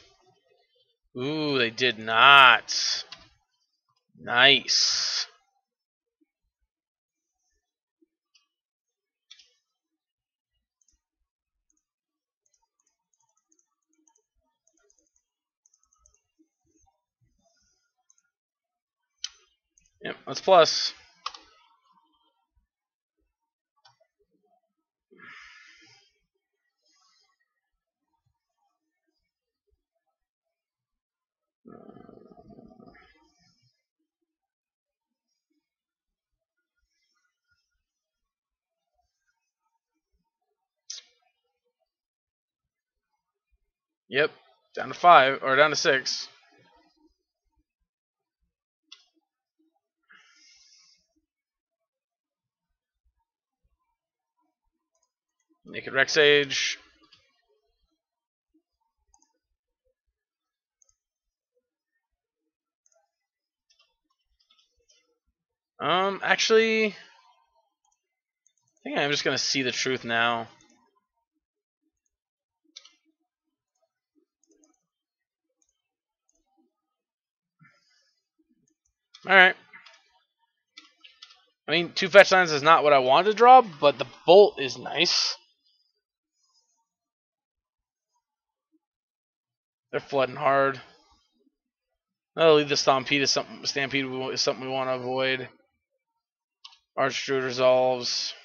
Ooh, they did not. Nice. Yep, that's plus. Yep, down to five, or down to six. Naked Rex Age. Um, actually, I think I'm just gonna see the truth now. Alright. I mean, two fetch lines is not what I wanted to draw, but the bolt is nice. They're flooding hard. I'll leave the Stampede is something. Stampede is something we want to avoid. Archdruid resolves.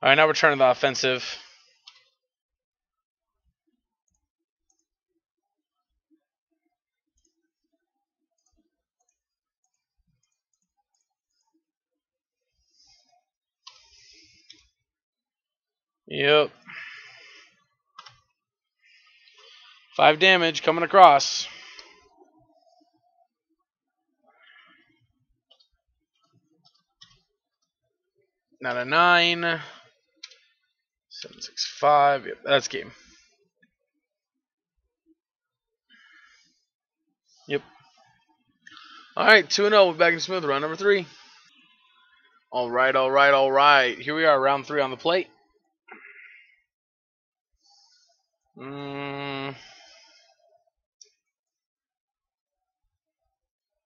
All right, now we're turning the offensive. Yep. Five damage coming across. Not a nine. Seven six five. Yep, that's game. Yep. All right, two and zero. Oh, back in smooth. Round number three. All right, all right, all right. Here we are, round three on the plate.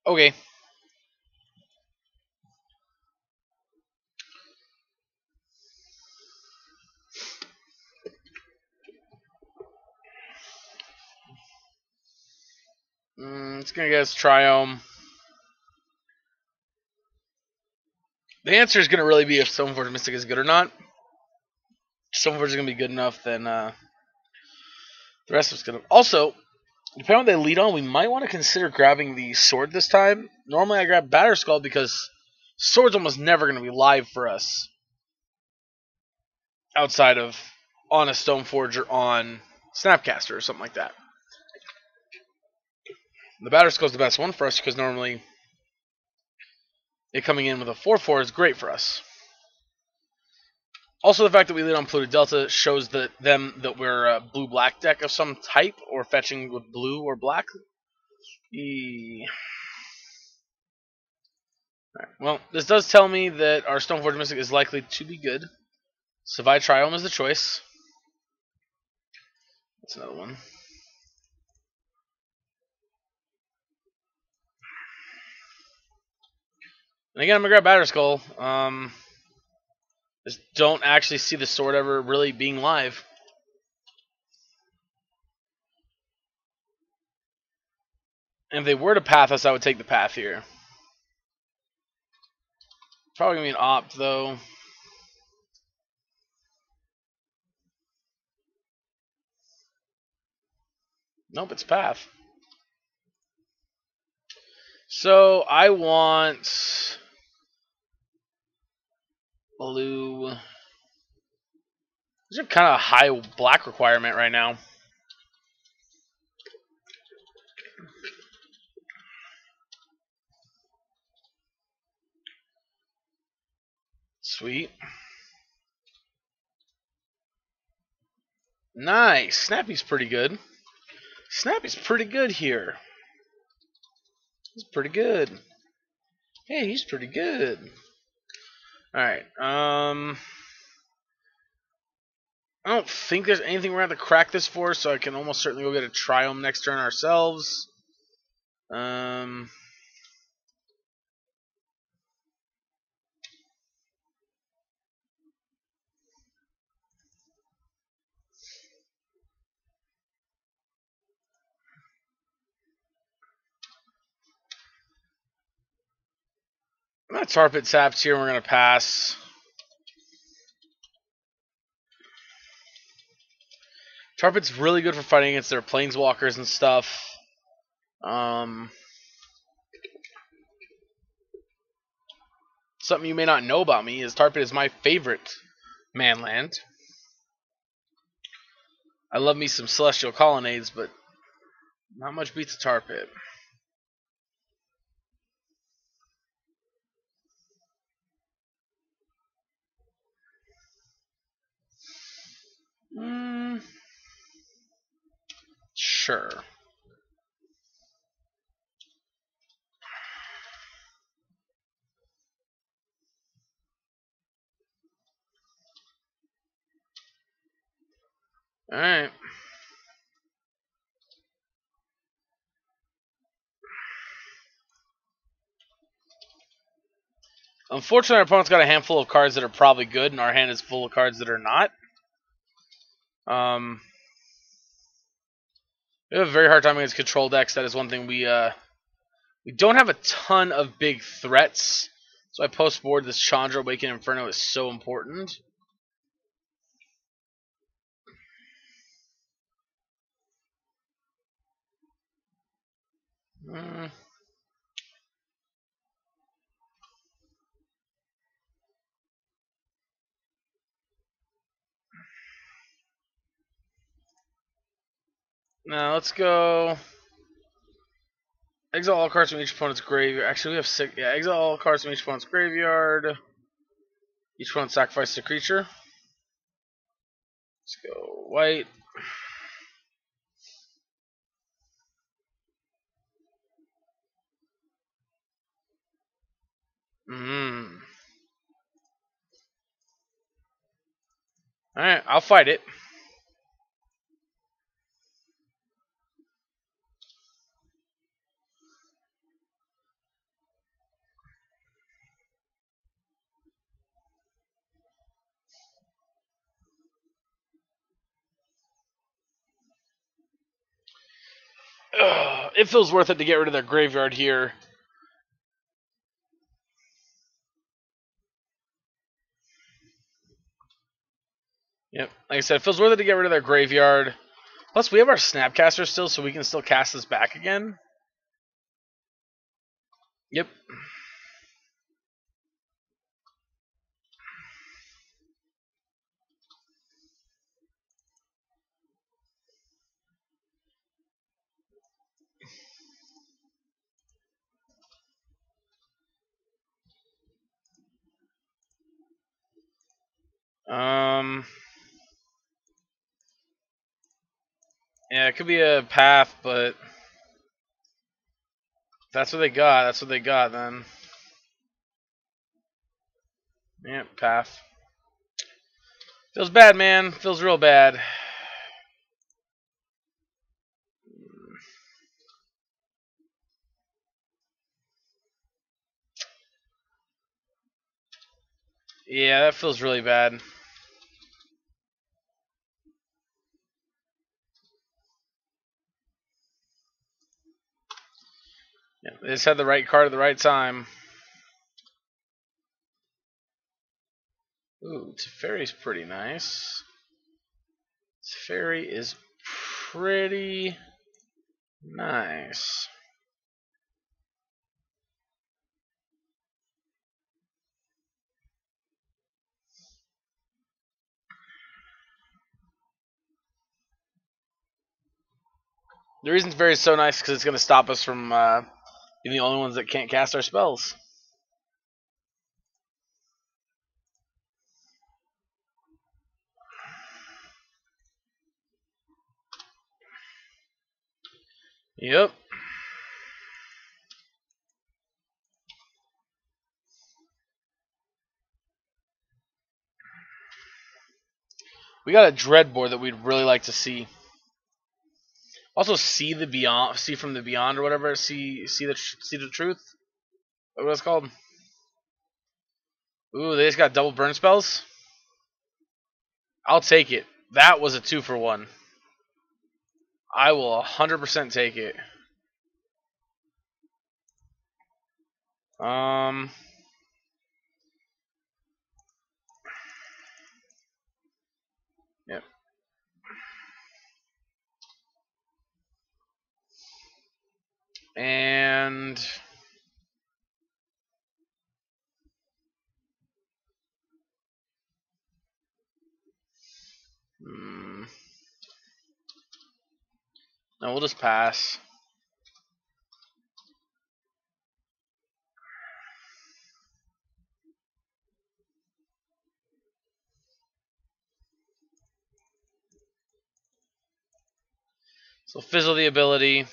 Okay. Mm, it's gonna get guess Triome. The answer is gonna really be if Stoneforge Mystic is good or not. Stoneforge is gonna be good enough, then uh, the rest of it's gonna. Also, depending on what they lead on, we might want to consider grabbing the sword this time. Normally, I grab Batterskull because sword's almost never gonna be live for us outside of on a Stoneforge or on Snapcaster or something like that. The Batterskull is the best one for us because normally it coming in with a 4-4 is great for us. Also, the fact that we lead on Polluted Delta shows that them that we're a blue-black deck of some type, or fetching with blue or black. E right, well, this does tell me that our Stoneforge Mystic is likely to be good. Savai Triome is the choice. That's another one. And again, I'm gonna grab Batterskull. Um, just don't actually see the sword ever really being live. And if they were to path us, I would take the path here. Probably gonna be an opt though. Nope, it's path. So I want blue. There's a kind of high black requirement right now. Sweet. Nice. Snappy's pretty good. Snappy's pretty good here. He's pretty good. Hey, he's pretty good. Alright, um... I don't think there's anything we're going to have to crack this for, so I can almost certainly go get a Triome next turn ourselves. Um... That Tar Pit Saps here, we're going to pass. Tar Pit's really good for fighting against their planeswalkers and stuff. Um, something you may not know about me is Tar Pit is my favorite manland. I love me some Celestial Colonnades, but not much beats a Tar Pit. Sure. Alright. Unfortunately, our opponent's got a handful of cards that are probably good, and our hand is full of cards that are not. Um, We have a very hard time against control decks. That is one thing we uh, we don't have a ton of big threats. So I post board this Chandra Awakened Inferno is so important. Mm. Now let's go. Exile all cards from each opponent's graveyard. Actually, we have six. Yeah, exile all cards from each opponent's graveyard. Each opponent sacrifices a creature. Let's go white. Hmm. Alright, I'll fight it. Ugh, it feels worth it to get rid of their graveyard here. Yep, like I said, it feels worth it to get rid of their graveyard. Plus, we have our Snapcaster still, so we can still cast this back again. Yep. Um. Yeah, it could be a path, but that's what they got. That's what they got then. Yeah, path. Feels bad, man. Feels real bad. Yeah, that feels really bad. Yeah, they just had the right card at the right time. Ooh, Teferi's pretty nice. Teferi is pretty nice. The reason Teferi is so nice because it's going to stop us from uh, being the only ones that can't cast our spells. Yep. We got a dread board that we'd really like to see. Also, see the beyond, see from the beyond or whatever. See, see the see the truth. What it's called? Ooh, they just got double burn spells. I'll take it. That was a two for one. I will 100% take it. Um. And hmm. We'll just pass. So fizzle the ability.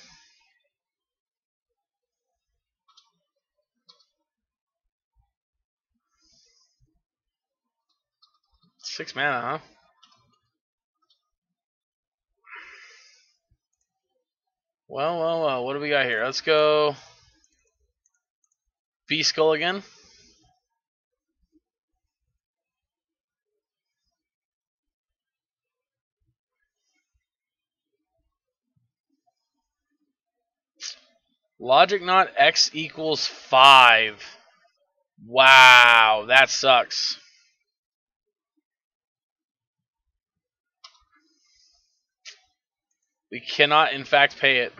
Six mana, huh? Well, well, well. What do we got here? Let's go. B skull again. Logic Knot x equals 5. Wow, that sucks. We cannot, in fact, pay it.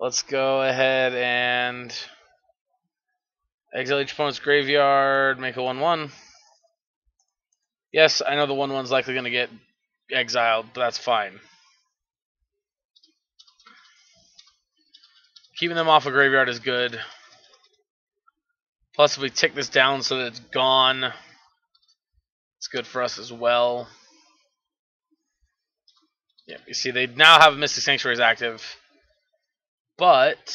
Let's go ahead and exile each opponent's graveyard, make a 1-1. Yes, I know the 1-1's likely going to get exiled, but that's fine. Keeping them off a graveyard is good. Plus, if we tick this down so that it's gone, it's good for us as well. Yep, you see, they now have Mystic Sanctuaries active. But...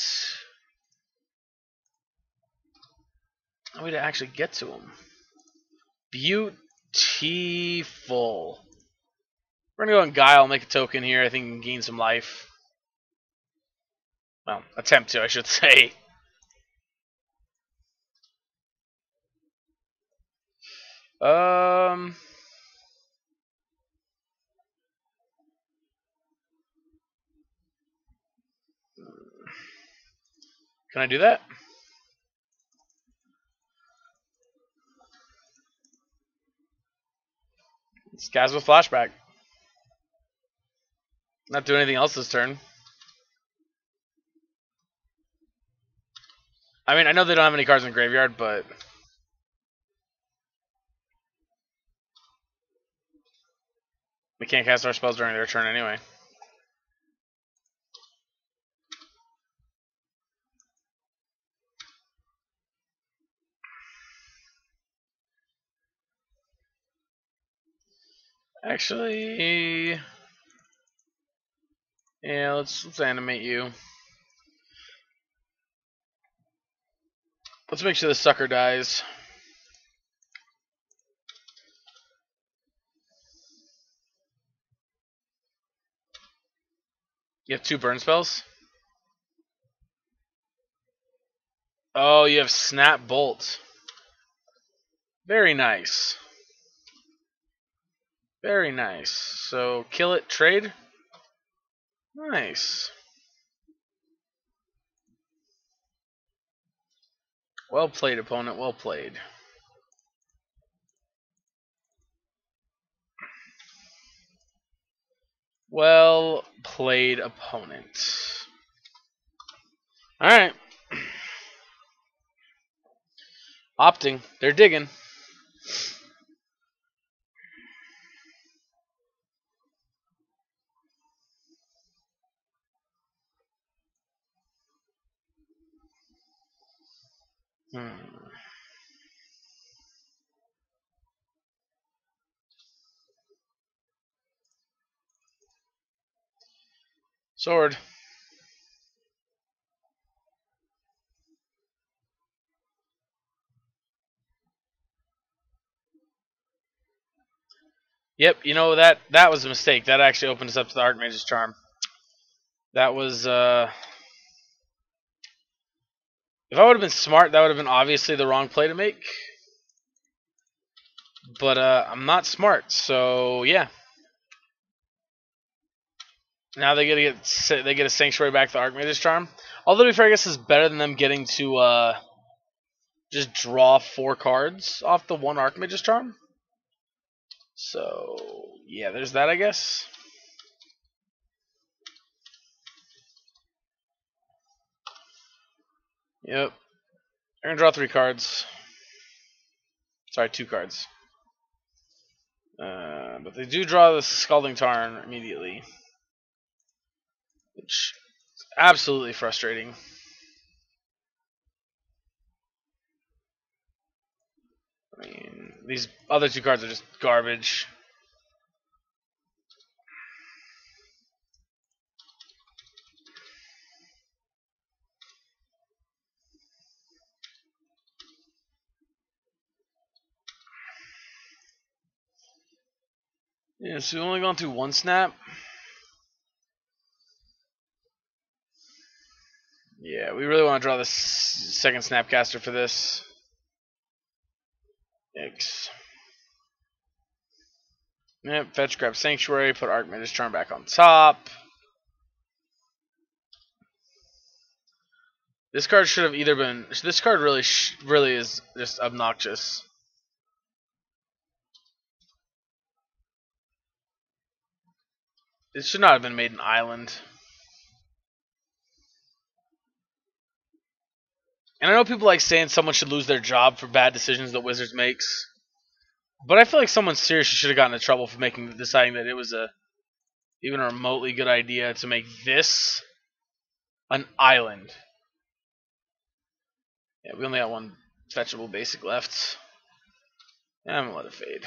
No way to actually get to them. Beautiful. We're to go on Guile, make a token here. I think we gain some life. Well, attempt to, I should say. Um... Can I do that? This guy's with flashback. Not doing anything else this turn. I mean, I know they don't have any cards in the graveyard, but... We can't cast our spells during their turn anyway. Actually, yeah, let's let's animate you. Let's make sure the sucker dies. You have two burn spells? Oh, you have Snap Bolt. Very nice. Very nice. So, kill it, trade? Nice. Well played, opponent. Well played. Well played, opponent. Alright. Opting. They're digging. Hmm. Sword. Yep, you know that that was a mistake. That actually opened us up to the Archmage's Charm. That was uh if I would have been smart, that would have been obviously the wrong play to make. But uh, I'm not smart, so yeah. Now they get get they get a sanctuary back to the Archmage's Charm. Although to be fair, I guess is better than them getting to uh, just draw four cards off the one Archmage's Charm. So yeah, there's that I guess. Yep. They're going to draw three cards. Sorry, two cards. Uh, but they do draw the Scalding Tarn immediately. Which is absolutely frustrating. I mean, these other two cards are just garbage. Yeah, so we've only gone through one snap. Yeah, we really want to draw the second Snapcaster for this. Yikes. Yep, fetch, grab Sanctuary, put Archmage's Charm back on top. This card should have either been. This card really, really is just obnoxious. It should not have been made an island. And I know people like saying someone should lose their job for bad decisions that Wizards makes. But I feel like someone seriously should have gotten in trouble for making deciding that it was a even a remotely good idea to make this an island. Yeah, we only got one fetchable basic left. Yeah, I'm gonna let it fade.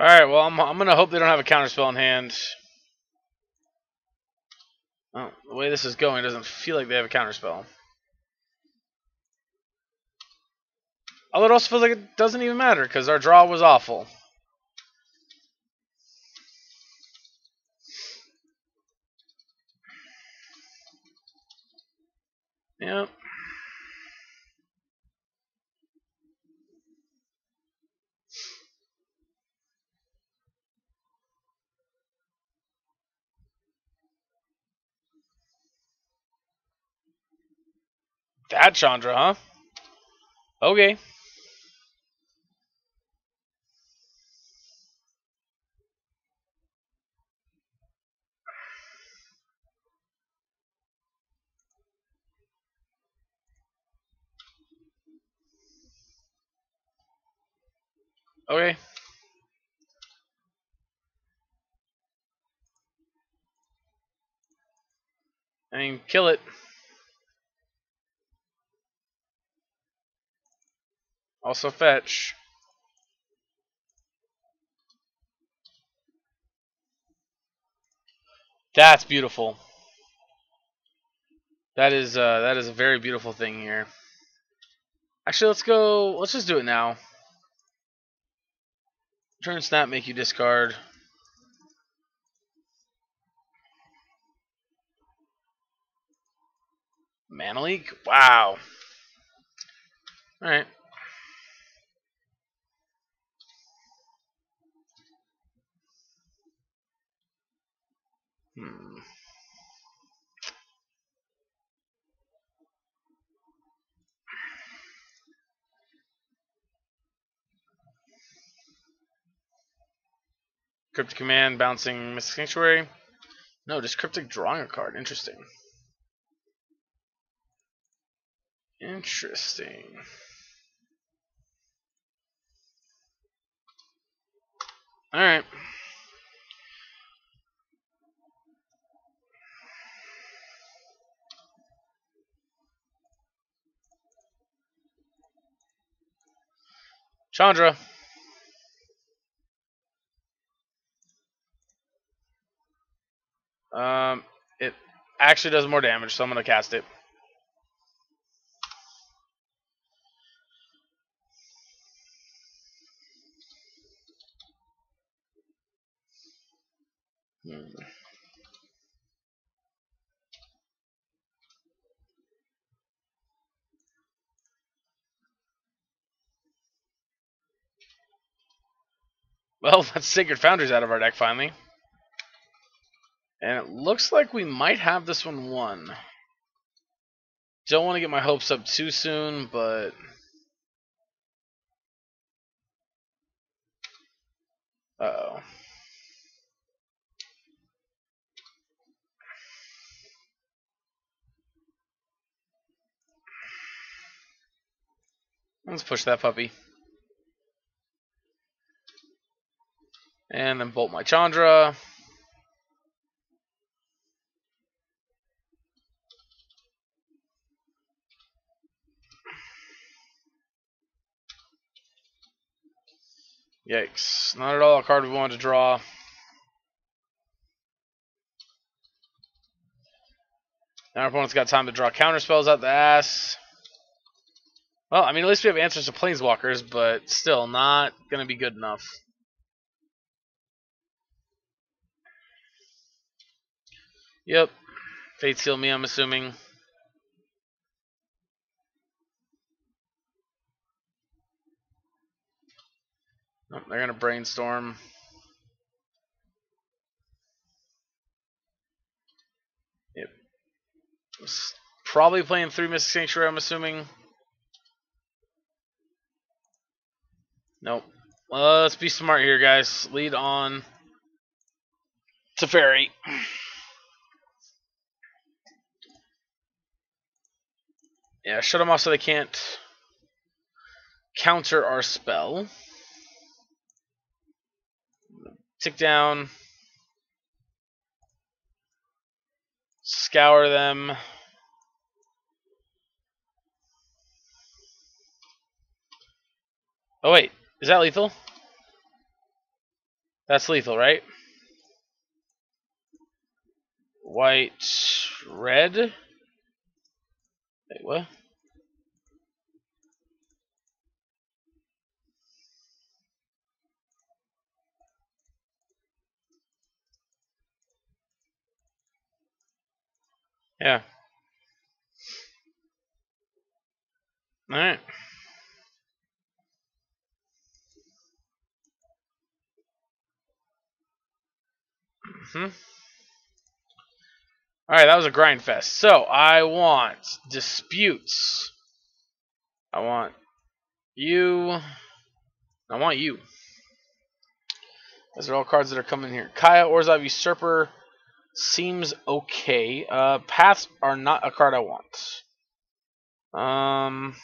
Alright, well, I'm, I'm gonna hope they don't have a counterspell in hand. Well, the way this is going doesn't feel like they have a counterspell. Although it also feels like it doesn't even matter, because our draw was awful. Yep. That Chandra, huh? Okay. Okay. I mean, kill it. Also fetch. That's beautiful. That is uh, that is a very beautiful thing here. Actually, let's go. Let's just do it now. Turn snap, make you discard. Mana leak? Wow. Alright. Hmm. Cryptic Command, bouncing Mystic Sanctuary. No, just Cryptic drawing a card. Interesting. Interesting. Alright. Chandra. Um, it actually does more damage, so I'm going to cast it. Well, that's Sacred Foundries out of our deck finally. And it looks like we might have this one won. Don't want to get my hopes up too soon, but... Uh oh Let's push that puppy. And then bolt my Chandra. Yikes. Not at all a card we wanted to draw. Now our opponent's got time to draw counter spells out the ass. Well, I mean, at least we have answers to Planeswalkers, but still not going to be good enough. Yep. Fate seal me, I'm assuming. They're going to brainstorm. Yep. Probably playing 3 Mystic Sanctuary, I'm assuming. Nope. Let's be smart here, guys. Lead on. Teferi. Yeah, shut them off so they can't counter our spell. Tick down. Scour them. Oh wait, is that lethal? That's lethal, right? White, red. Wait, what? Yeah. Alright. hmm Alright, that was a grind fest. So, I want disputes. I want you. I want you. Those are all cards that are coming here. Kaya, Orzhov, Usurper seems okay. Uh, Paths are not a card I want. Um,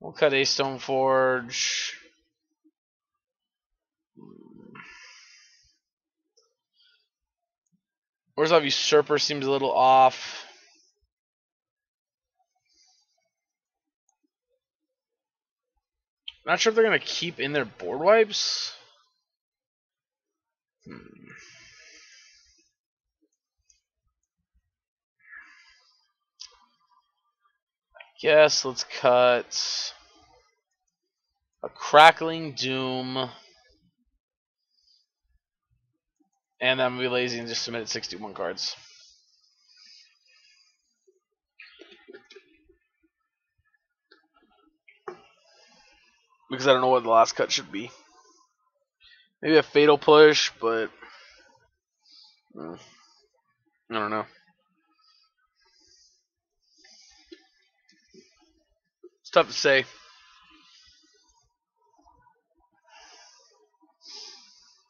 we'll cut a Stoneforge. Orzhov Usurper seems a little off. Not sure if they're to keep in their board wipes. Hmm. Guess let's cut a Crackling Doom. And I'm to be lazy and just submit 61 cards. Because I don't know what the last cut should be. Maybe a Fatal Push, but... Hmm, I don't know. It's tough to say.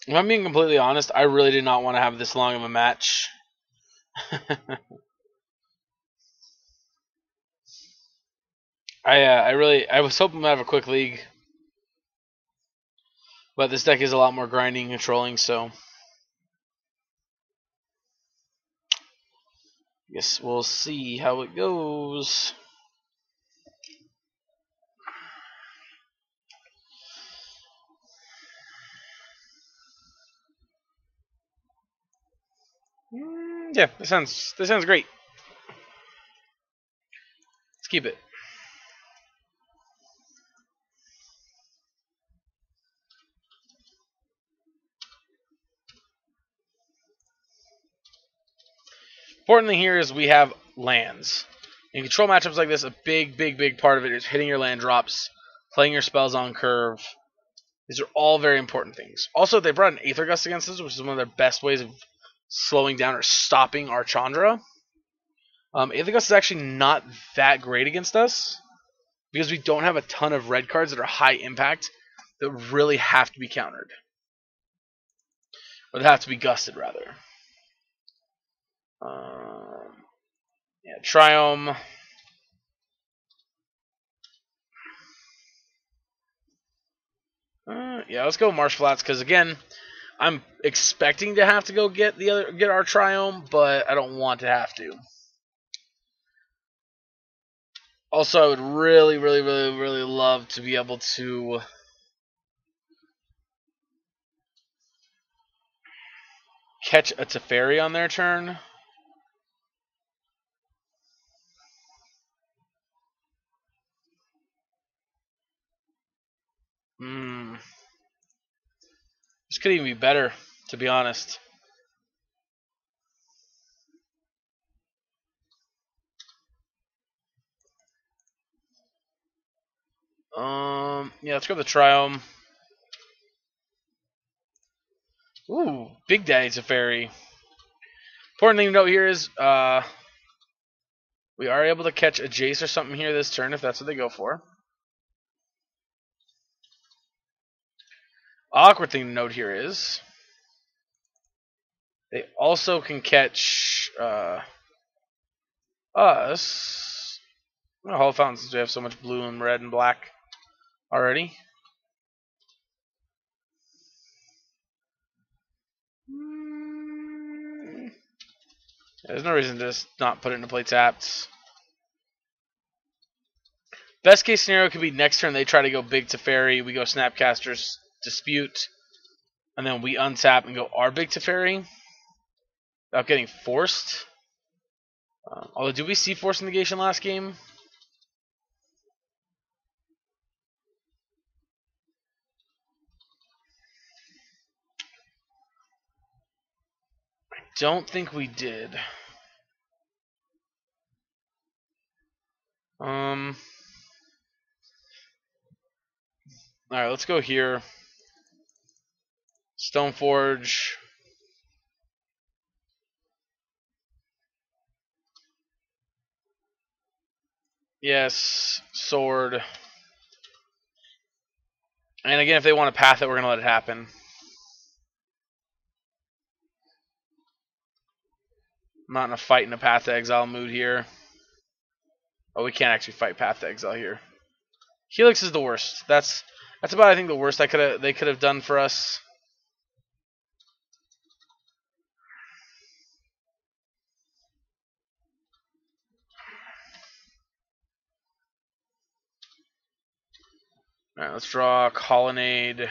If I'm being completely honest, I really did not want to have this long of a match. I uh, I really I was hoping to have a quick league, but this deck is a lot more grinding and controlling, so I guess we'll see how it goes. Yeah, this sounds that sounds great. Let's keep it. Important thing here is we have lands. In control matchups like this, a big, big, big part of it is hitting your land drops, playing your spells on curve. These are all very important things. Also, they brought an Aether Gust against us, which is one of their best ways of slowing down or stopping our Chandra. Um, Aether Gust is actually not that great against us because we don't have a ton of red cards that are high impact that really have to be countered. Or that have to be gusted, rather. Um, yeah, Triome. Uh, yeah, let's go Marsh Flats because again, I'm expecting to have to go get the other get our Triome, but I don't want to have to. Also, I would really, really, really, really love to be able to catch a Teferi on their turn. Hmm. This could even be better, to be honest. Um, yeah, let's go with the Triome. Ooh, Big Daddy's a fairy. Important thing to note here is, uh, We are able to catch a Jace or something here this turn if that's what they go for. Awkward thing to note here is they also can catch uh, us. Oh, Hallowed Fountains, we have so much blue and red and black already. Mm. There's no reason to just not put it into play tapped. Best case scenario could be next turn they try to go big Teferi, we go Snapcaster's Dispute, and then we untap and go our big Teferi without getting forced. Um, although, do we see force negation last game? I don't think we did. Um. All right, let's go here. Stoneforge. Yes, sword. And again, if they want to path it, we're going to let it happen. I'm not in a fight in a path to exile mood here. Oh, we can't actually fight path to exile here. Helix is the worst. That's that's about I think the worst I could they could have done for us. Alright, let's draw a colonnade.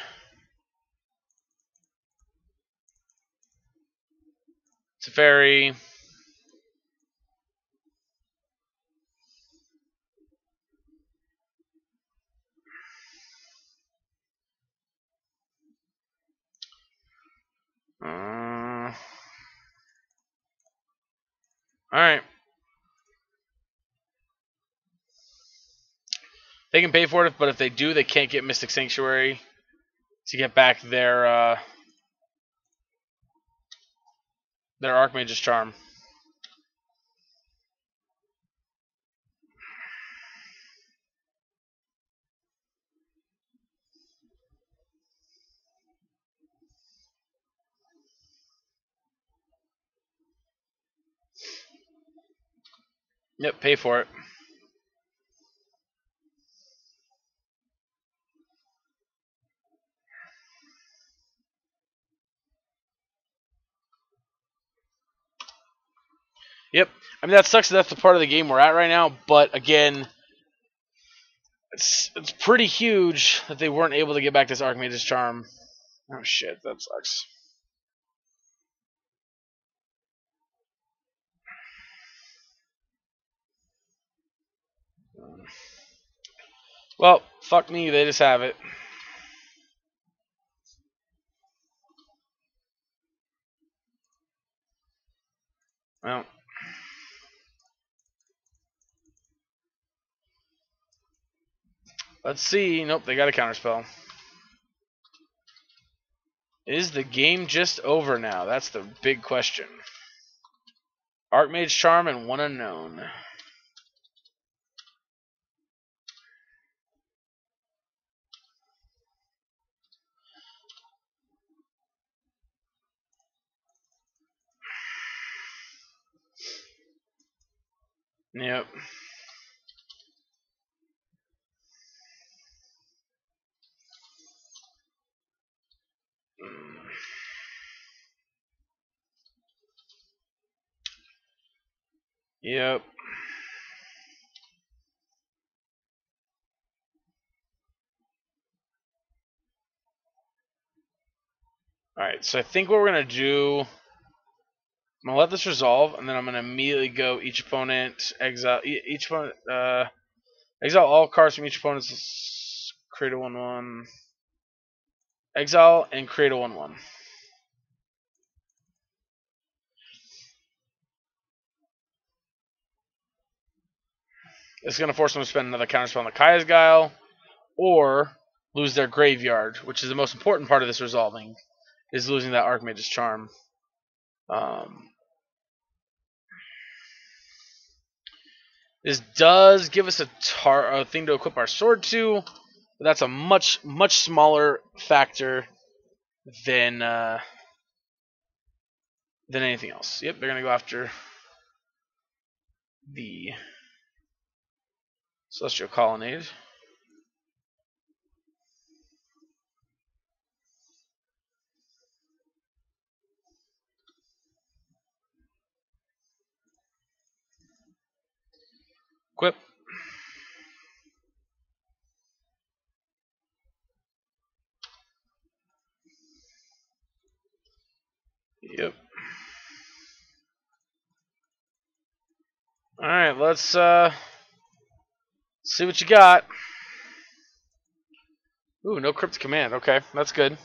Teferi. Uh, Alright. They can pay for it, but if they do, they can't get Mystic Sanctuary to get back their uh, their Archmage's Charm. Yep, pay for it. Yep. I mean, that sucks that that's the part of the game we're at right now, but again, it's, it's pretty huge that they weren't able to get back this Archmage's Charm. Oh shit, that sucks. Well, fuck me, they just have it. Well. Let's see. Nope, they got a counterspell. Is the game just over now? That's the big question. Archmage Charm and one unknown. Yep. Yep. Alright, so I think what we're going to do... I'm going to let this resolve, and then I'm going to immediately go each opponent, exile... Each opponent... Uh, exile all cards from each opponent's... Create a 1-1... Exile and create a 1-1. It's going to force them to spend another counterspell on the Kaya's Guile, or lose their graveyard, which is the most important part of this resolving, is losing that Archmage's Charm. Um, This does give us a, tar a thing to equip our sword to, but that's a much, much smaller factor than uh, than anything else. Yep, they're going to go after the Celestial Colonnade. Equip. Yep. All right, let's uh, see what you got. Ooh, no Cryptic Command. Okay, that's good.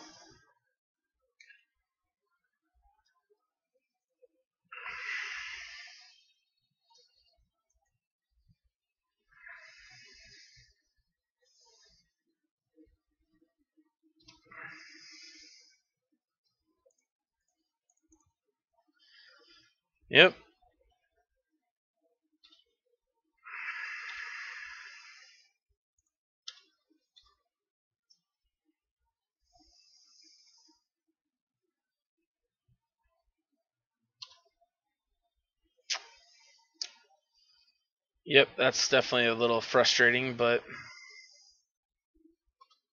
Yep. Yep, that's definitely a little frustrating, but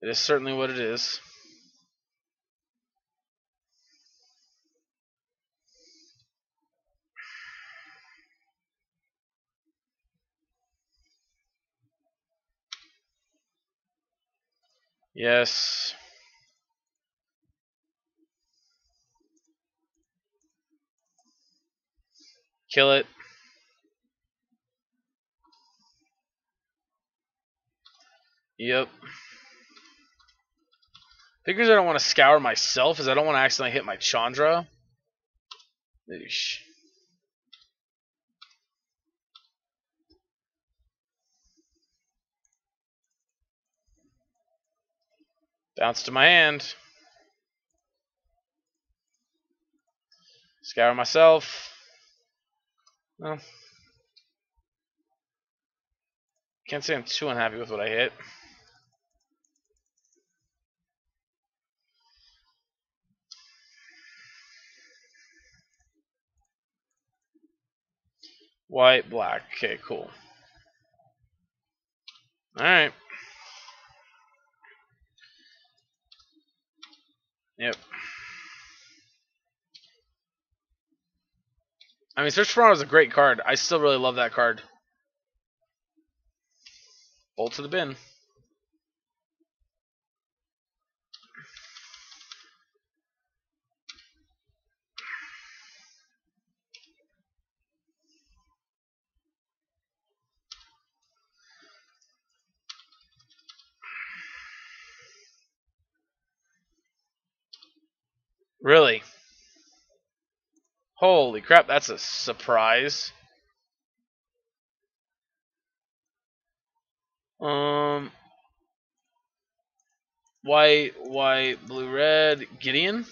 it is certainly what it is. Yes. Kill it. Yep. Figures I don't want to scour myself is I don't want to accidentally hit my Chandra. Bounce to my hand. Scour myself. Well, can't say I'm too unhappy with what I hit. White, black. Okay, cool. Alright. Yep. I mean, Search for Honor is a great card. I still really love that card. Bolt to the bin. Really? Holy crap, that's a surprise. Um, white, white, blue, red, Gideon.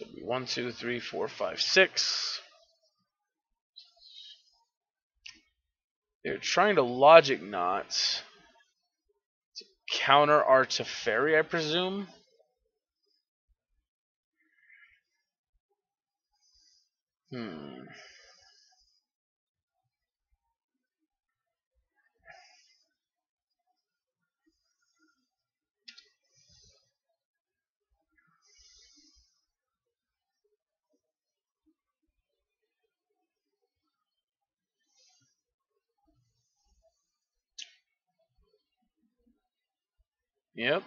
Should be one, two, three, four, five, six. They're trying to logic knot to counter our Teferi, I presume. Hmm. Yep.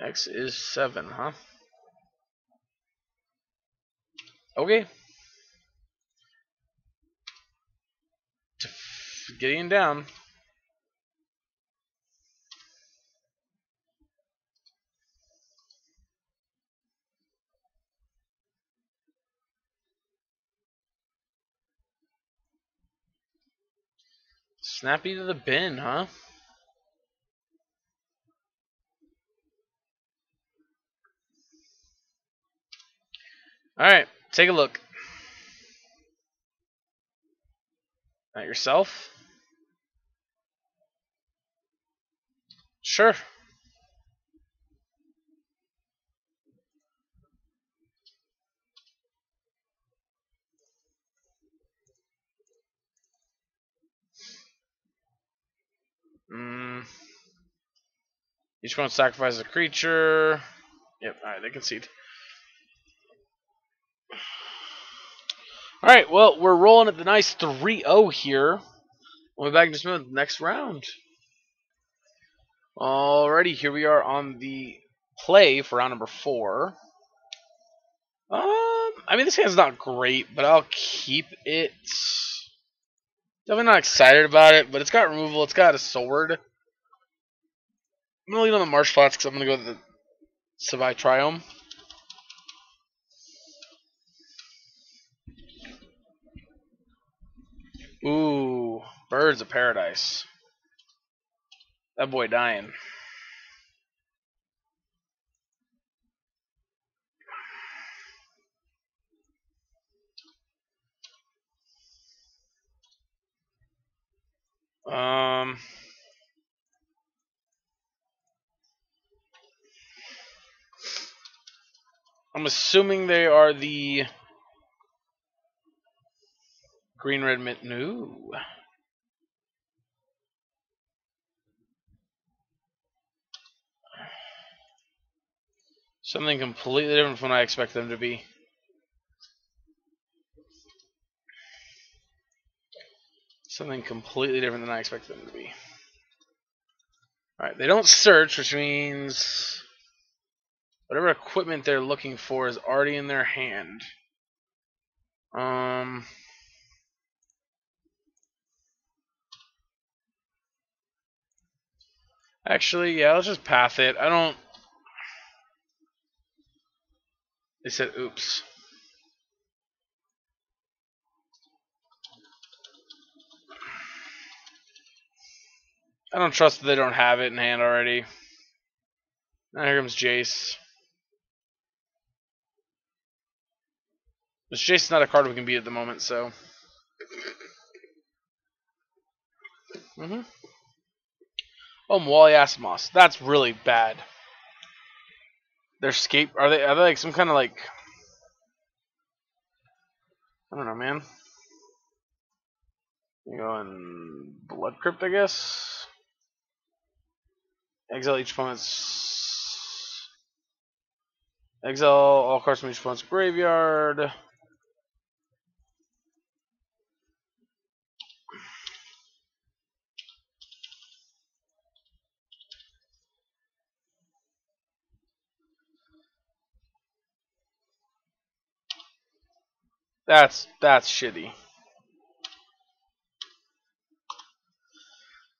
X is 7, huh? Okay. Getting down. Snappy to the bin, huh? Alright, take a look. At yourself? Sure. Mm. Each one sacrifices a creature. Yep, alright, they concede. Alright, well, we're rolling at the nice 3-0 here. We'll be back in just a minute next round. Alrighty, here we are on the play for round number 4. Um, I mean, this hand's not great, but I'll keep it. Definitely not excited about it, but it's got removal. It's got a sword. I'm going to leave on the Marsh Flats because I'm going to go to the Savai Triome. Ooh, Birds of Paradise. That boy dying. Um, I'm assuming they are the green red mint. No. Something completely different from what I expect them to be. Something completely different than I expected them to be. Alright, they don't search, which means whatever equipment they're looking for is already in their hand. Um... Actually, yeah, let's just path it. I don't... They said, oops. I don't trust that they don't have it in hand already. Now here comes Jace. But is not a card we can beat at the moment, so. Mm hmm Oh, Mwonvuli Yawgmoth. That's really bad. They're scape are they are they like some kind of like I don't know, man. You going Blood Crypt, I guess. Exile each opponent's. Exile all cards from each opponent's graveyard. That's that's shitty.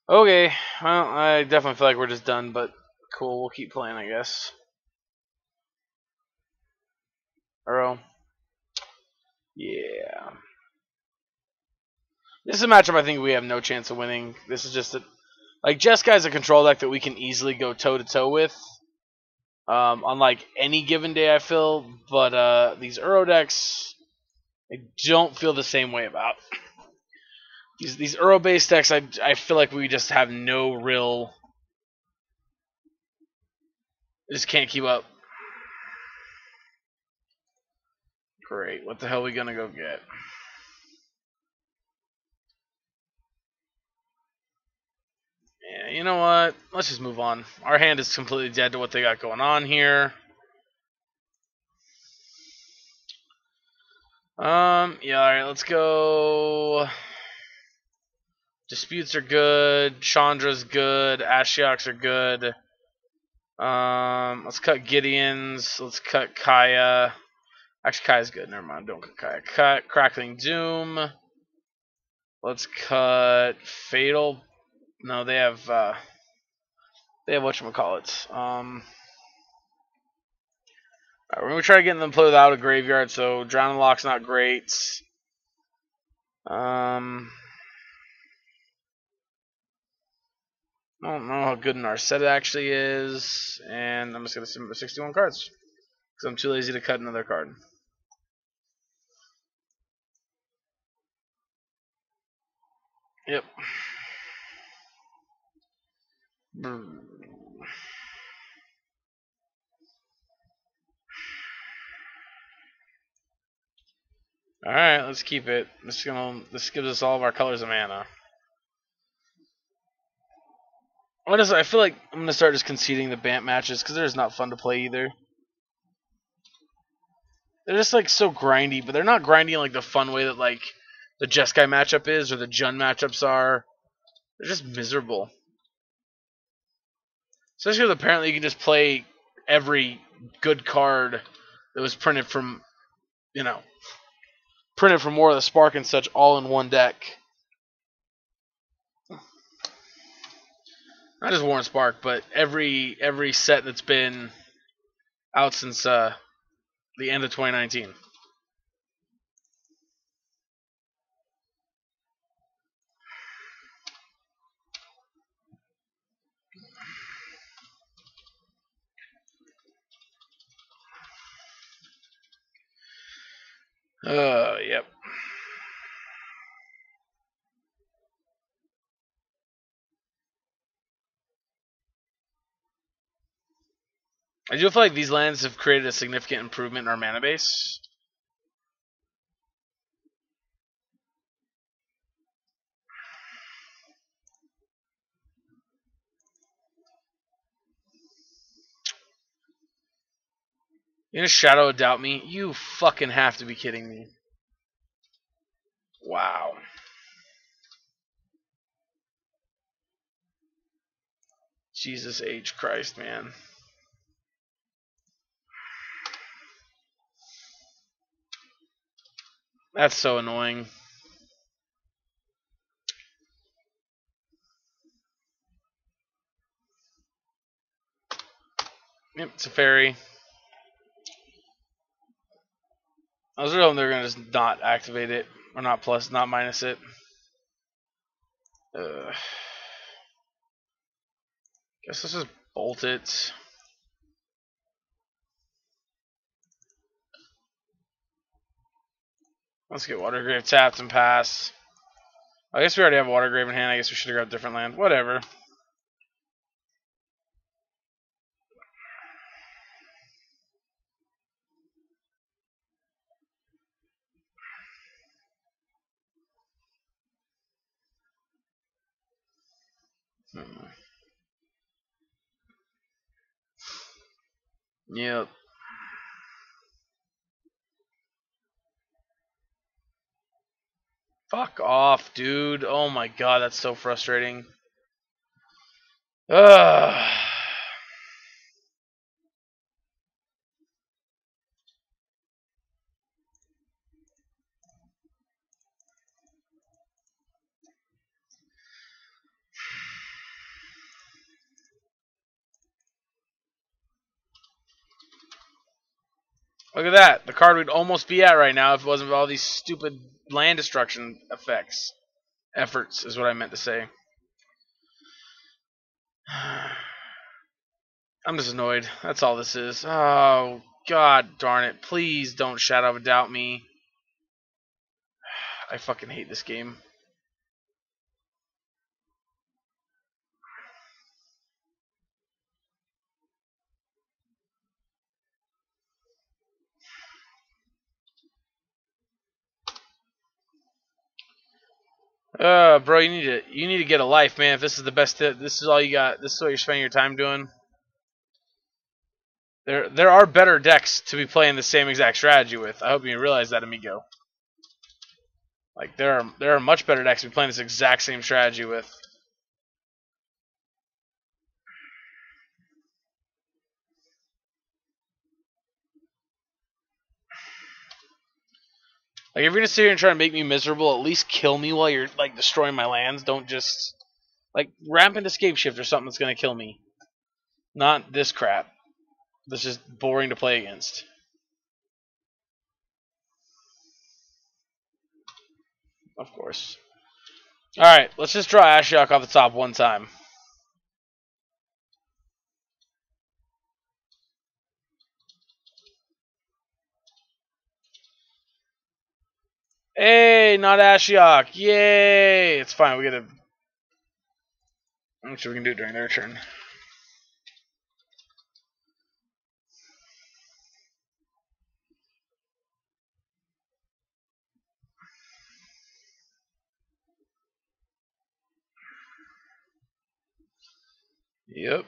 Okay, well, I definitely feel like we're just done, but cool, we'll keep playing, I guess. Uro. Yeah. This is a matchup I think we have no chance of winning. This is just a... Like, Jeskai is a control deck that we can easily go toe-to-toe -to -toe with. Um, on, like, any given day, I feel. But uh, these Uro decks, I don't feel the same way about. These these Uro based decks, I I feel like we just have no real. Just can't keep up. Great. What the hell are we gonna go get? Yeah, you know what? Let's just move on. Our hand is completely dead to what they got going on here. Um, yeah, alright, let's go. Disputes are good. Chandra's good. Ashioks are good. Um, let's cut Gideon's. Let's cut Kaya. Actually, Kaya's good. Never mind. Don't cut Kaya. Cut Crackling Doom. Let's cut Fatal. No, they have. Uh, they have whatchamacallits. Um. Right, we're gonna try to get them to play without a graveyard, so Drowning Lock's not great. Um. I don't know how good a Narset actually is, and I'm just gonna submit 61 cards because I'm too lazy to cut another card. Yep. Alright, let's keep it. This gonna this gives us all of our colors of mana. Honestly, I feel like I'm gonna start just conceding the Bant matches because they're just not fun to play either. They're just like so grindy, but they're not grindy in like the fun way that like the Jeskai matchup is or the Jund matchups are. They're just miserable. Especially because apparently you can just play every good card that was printed from, you know, printed from War of the Spark and such all in one deck. Not just War and Spark, but every every set that's been out since uh, the end of 2019. Uh, yep. I do feel like these lands have created a significant improvement in our mana base. You gonna shadow doubt me? You fucking have to be kidding me. Wow. Jesus H. Christ, man. That's so annoying. Yep, it's a Teferi. I was hoping they're gonna just not activate it or not plus, not minus it. Uh, guess let's just bolt it. Let's get Watery Grave tapped and pass. I guess we already have Watery Grave in hand. I guess we should have grabbed different land. Whatever. Hmm. Yep. Fuck off, dude. Oh my god, that's so frustrating. Ugh. Look at that. The card we'd almost be at right now if it wasn't for all these stupid land destruction effects. Efforts is what I meant to say. I'm just annoyed. That's all this is. Oh, god darn it. Please don't shadow of doubt me. I fucking hate this game. Uh, bro, you need to you need to get a life, man. If this is the best, this is all you got. This is what you're spending your time doing. There, there are better decks to be playing the same exact strategy with. I hope you realize that, amigo. Like there are there are much better decks to be playing this exact same strategy with. Like if you're gonna sit here and try to make me miserable, at least kill me while you're like destroying my lands. Don't just like ramp and Scapeshift or something that's gonna kill me. Not this crap. This is boring to play against. Of course. Alright, let's just draw Ashiok off the top one time. Hey, not Ashiok. Yay! It's fine. We get a. I'm sure we can do it during their turn. Yep.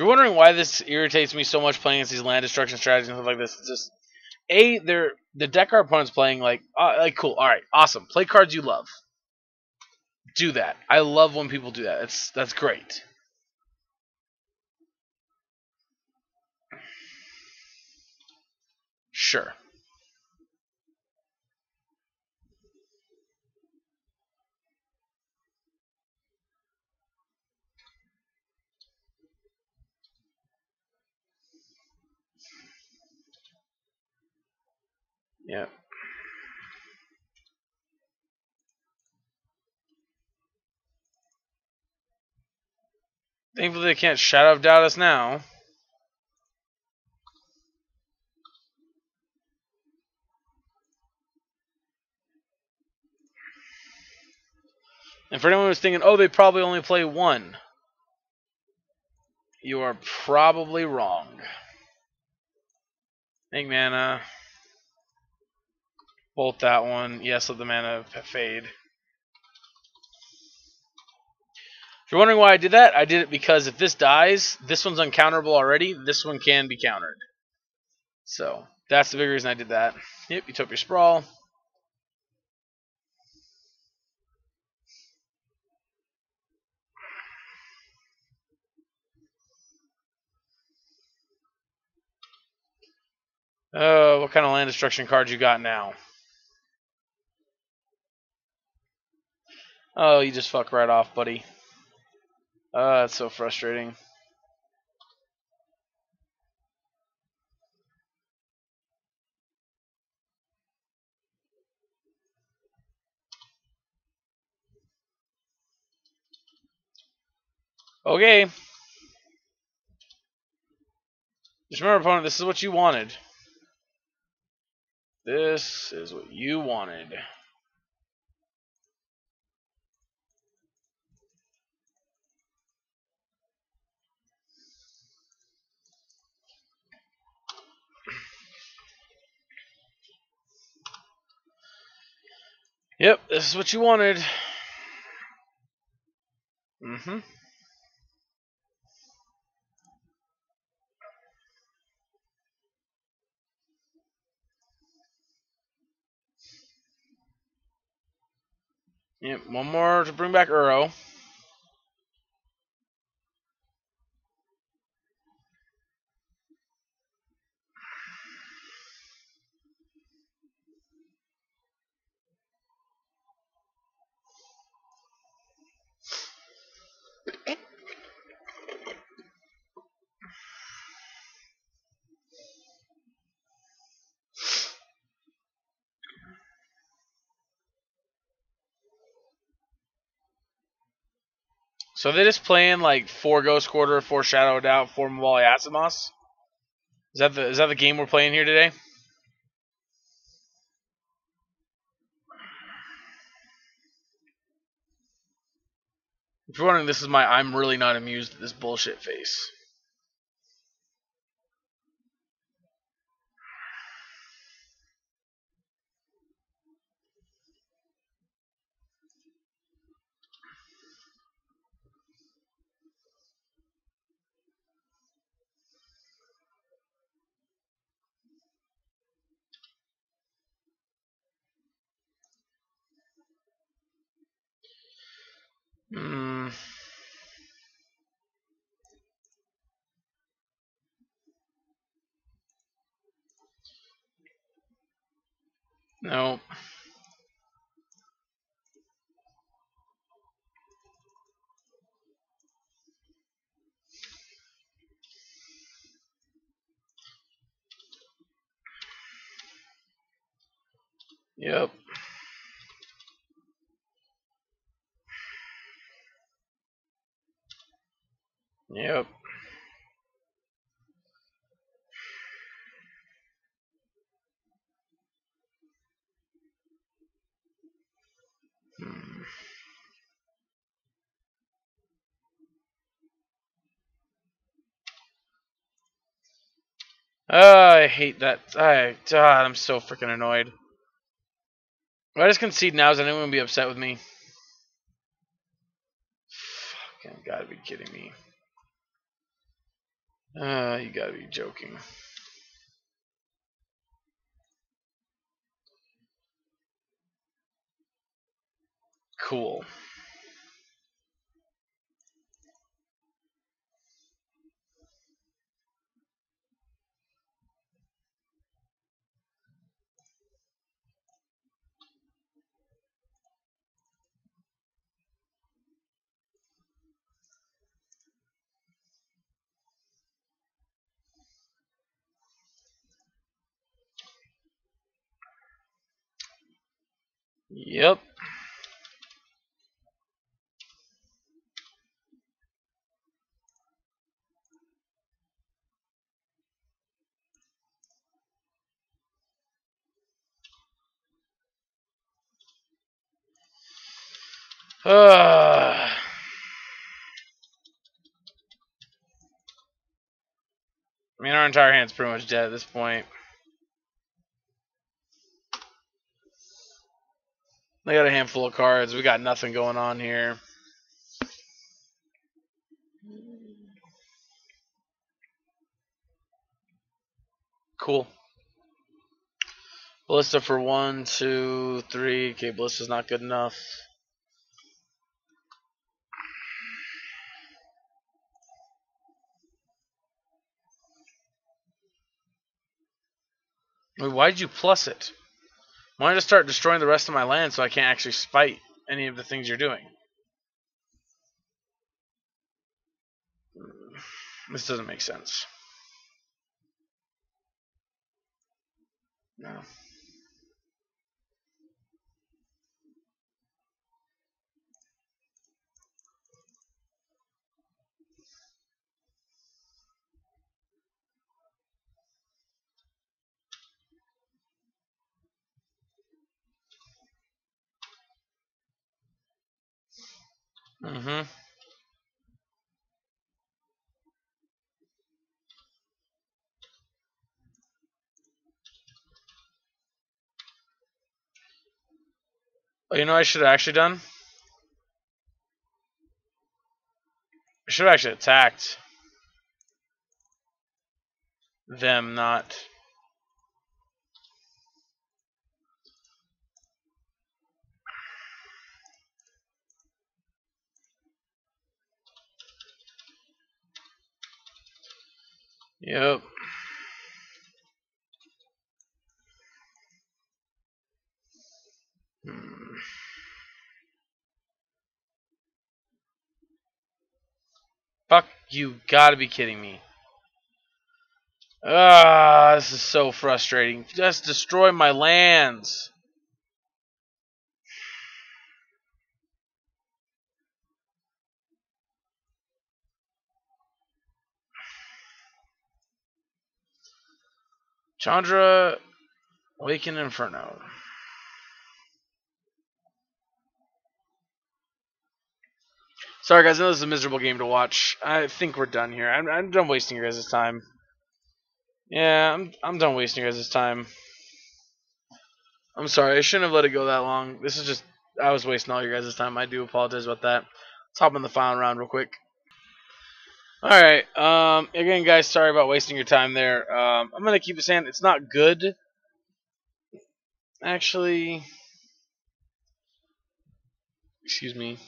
You're wondering why this irritates me so much playing against these land destruction strategies and stuff like this, it's just a they're the deck our opponent's playing like uh, like cool. All right, awesome. Play cards you love. Do that. I love when people do that. That's that's great. Sure. Yeah. Thankfully, they can't shadow doubt us now. And for anyone who's thinking, oh, they probably only play one, you are probably wrong. Make mana. Uh, Bolt that one. Yes, let the mana fade. If you're wondering why I did that, I did it because if this dies, this one's uncounterable already. This one can be countered. So, that's the big reason I did that. Yep, you took your Sprawl. Uh, what kind of land destruction cards you got now? Oh, you just fuck right off, buddy. Oh, that's so frustrating. Okay. Just remember, opponent, this is what you wanted. This is what you wanted. Yep, this is what you wanted. Mm-hmm. Yep, one more to bring back Uro. So they're just playing like four Ghost Quarter, four Shadow Doubt, four Mwonvuli Acid-Moss? Is that the is that the game we're playing here today? If you're wondering, this is my I'm really not amused at this bullshit face. Mm. No. Yep. Yep. Oh, I hate that. I, God, I'm so freaking annoyed. If I just concede now, is anyone gonna be upset with me? Fucking gotta be kidding me. Uh, you gotta be joking. Cool. Yep. Uh, I mean, our entire hand's pretty much dead at this point. They got a handful of cards. We got nothing going on here. Cool. Ballista for one, two, three. Okay, Ballista's not good enough. Wait, why'd you plus it? Why don't I just start destroying the rest of my land so I can't actually fight any of the things you're doing? This doesn't make sense. No. Mm-hmm. Oh, you know I should have actually done? I should have actually attacked them, not... Yep. Hmm. Fuck, you gotta be kidding me. Ah, this is so frustrating. Just destroy my lands. Chandra, Awaken Inferno. Sorry, guys. I know this is a miserable game to watch. I think we're done here. I'm, I'm done wasting your guys' time. Yeah, I'm I'm done wasting your guys' time. I'm sorry. I shouldn't have let it go that long. This is just I was wasting all your guys' time. I do apologize about that. Let's hop in the final round real quick. Alright, um, again, guys, sorry about wasting your time there. Um, I'm going to keep it saying it's not good. Actually, excuse me.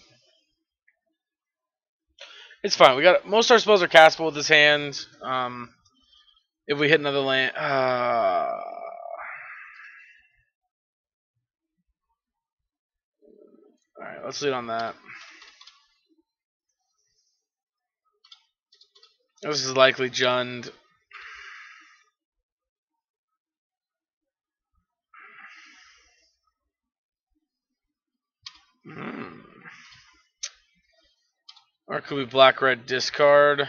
It's fine. We got most of our spells are castable with this hand. Um, if we hit another land, uh, all right, let's lead on that. This is likely Jund. Hmm. Or could be black red discard.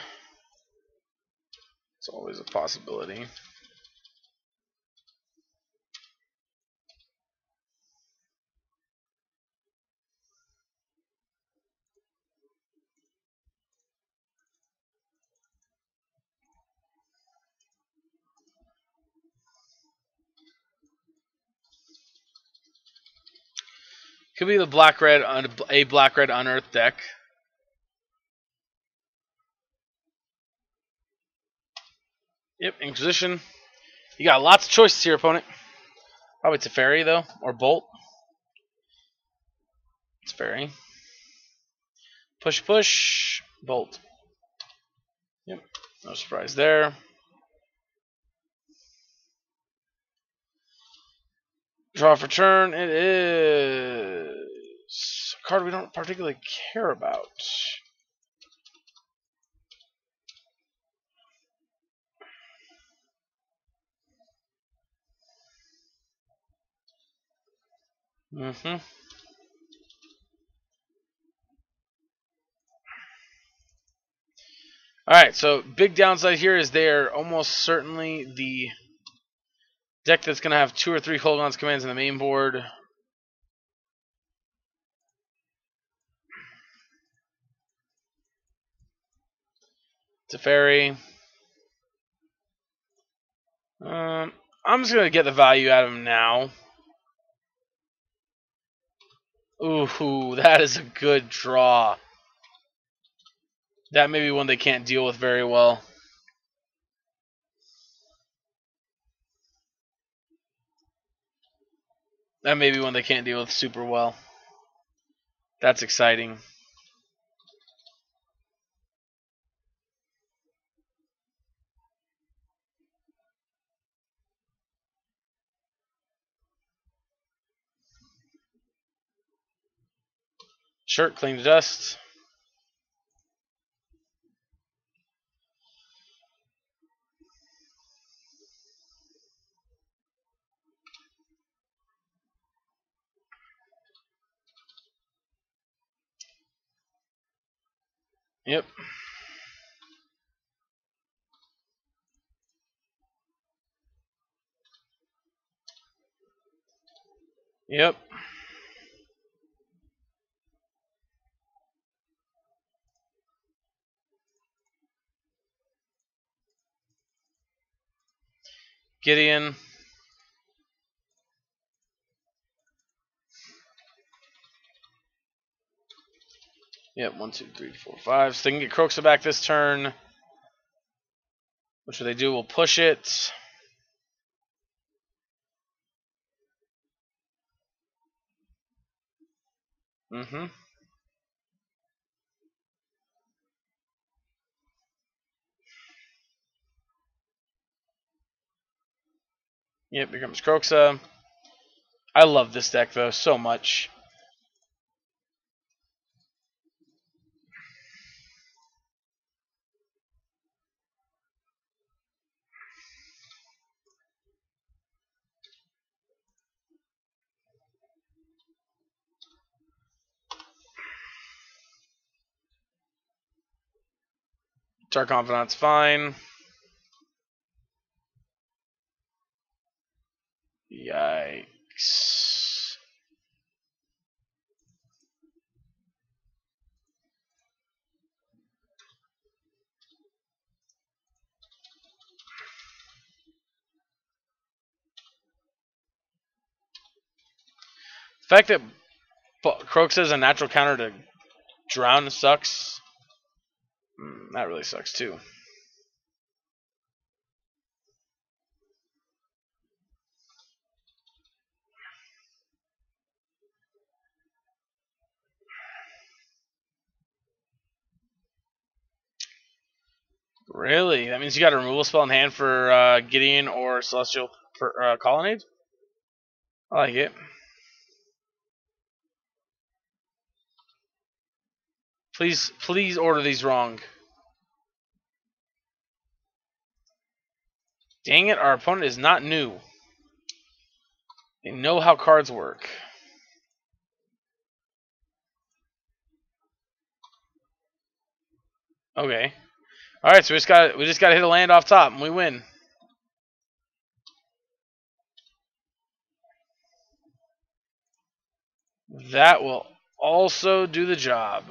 It's always a possibility. Could be the black red on a black red unearthed deck. Yep, Inquisition. You got lots of choices here, opponent. Probably Teferi though, or Bolt. Teferi. Push, push, Bolt. Yep, no surprise there. Draw for turn. It is a card we don't particularly care about. Mm-hmm. Alright, so big downside here is they're almost certainly the Deck that's going to have two or three Kolaghan's commands in the main board. Teferi. Um, I'm just going to get the value out of him now. Ooh, that is a good draw. That may be one they can't deal with very well. That may be one they can't deal with super well. That's exciting. Shirt clean to dust. Yep. Yep. Gideon. Yep, one, two, three, four, five. So they can get Kroxa back this turn. What should they do? We'll push it. Mm-hmm. Yep, here comes Kroxa. I love this deck, though, so much. Dark Confidant's fine. Yikes. The fact that Kroxa is a natural counter to Drown sucks. Mm, that really sucks too. Really? That means you got a removal spell in hand for uh, Gideon or Celestial for, uh, Colonnade? I like it. Please, please order these wrong. Dang it, our opponent is not new. They know how cards work. Okay. Alright, so we just got we just gotta hit a land off top and we win. That will also do the job.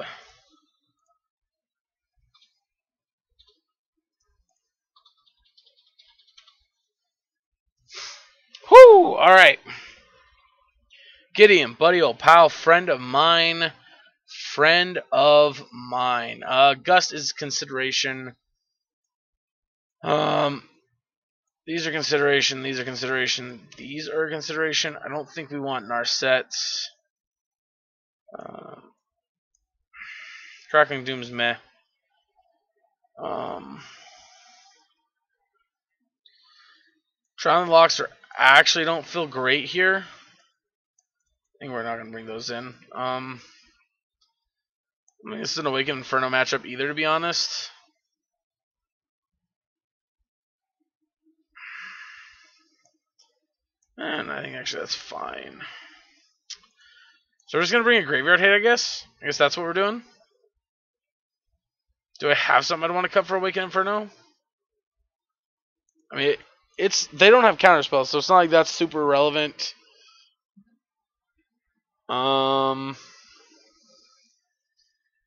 Whoo! Alright. Gideon, buddy, old pal, friend of mine. Friend of mine. Uh, Gust is consideration. Um, these are consideration. These are consideration. These are consideration. I don't think we want Narsets. Uh, Crackling Doom's meh. Um, Trial locks are actually don't feel great here. I think we're not gonna bring those in. Um, I mean, this is an Awakened Inferno matchup either, to be honest. And I think actually that's fine. So we're just going to bring a Graveyard Hit, I guess? I guess that's what we're doing. Do I have something I'd want to cut for Awakened Inferno? I mean, it's they don't have counter spells, so it's not like that's super relevant. Um,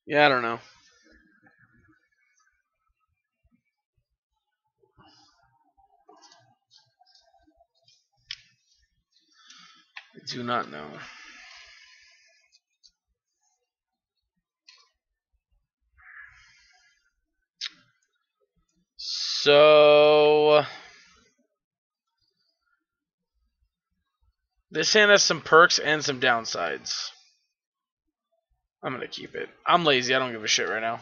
yeah, I don't know. I do not know. So this hand has some perks and some downsides. I'm gonna keep it. I'm lazy. I don't give a shit right now.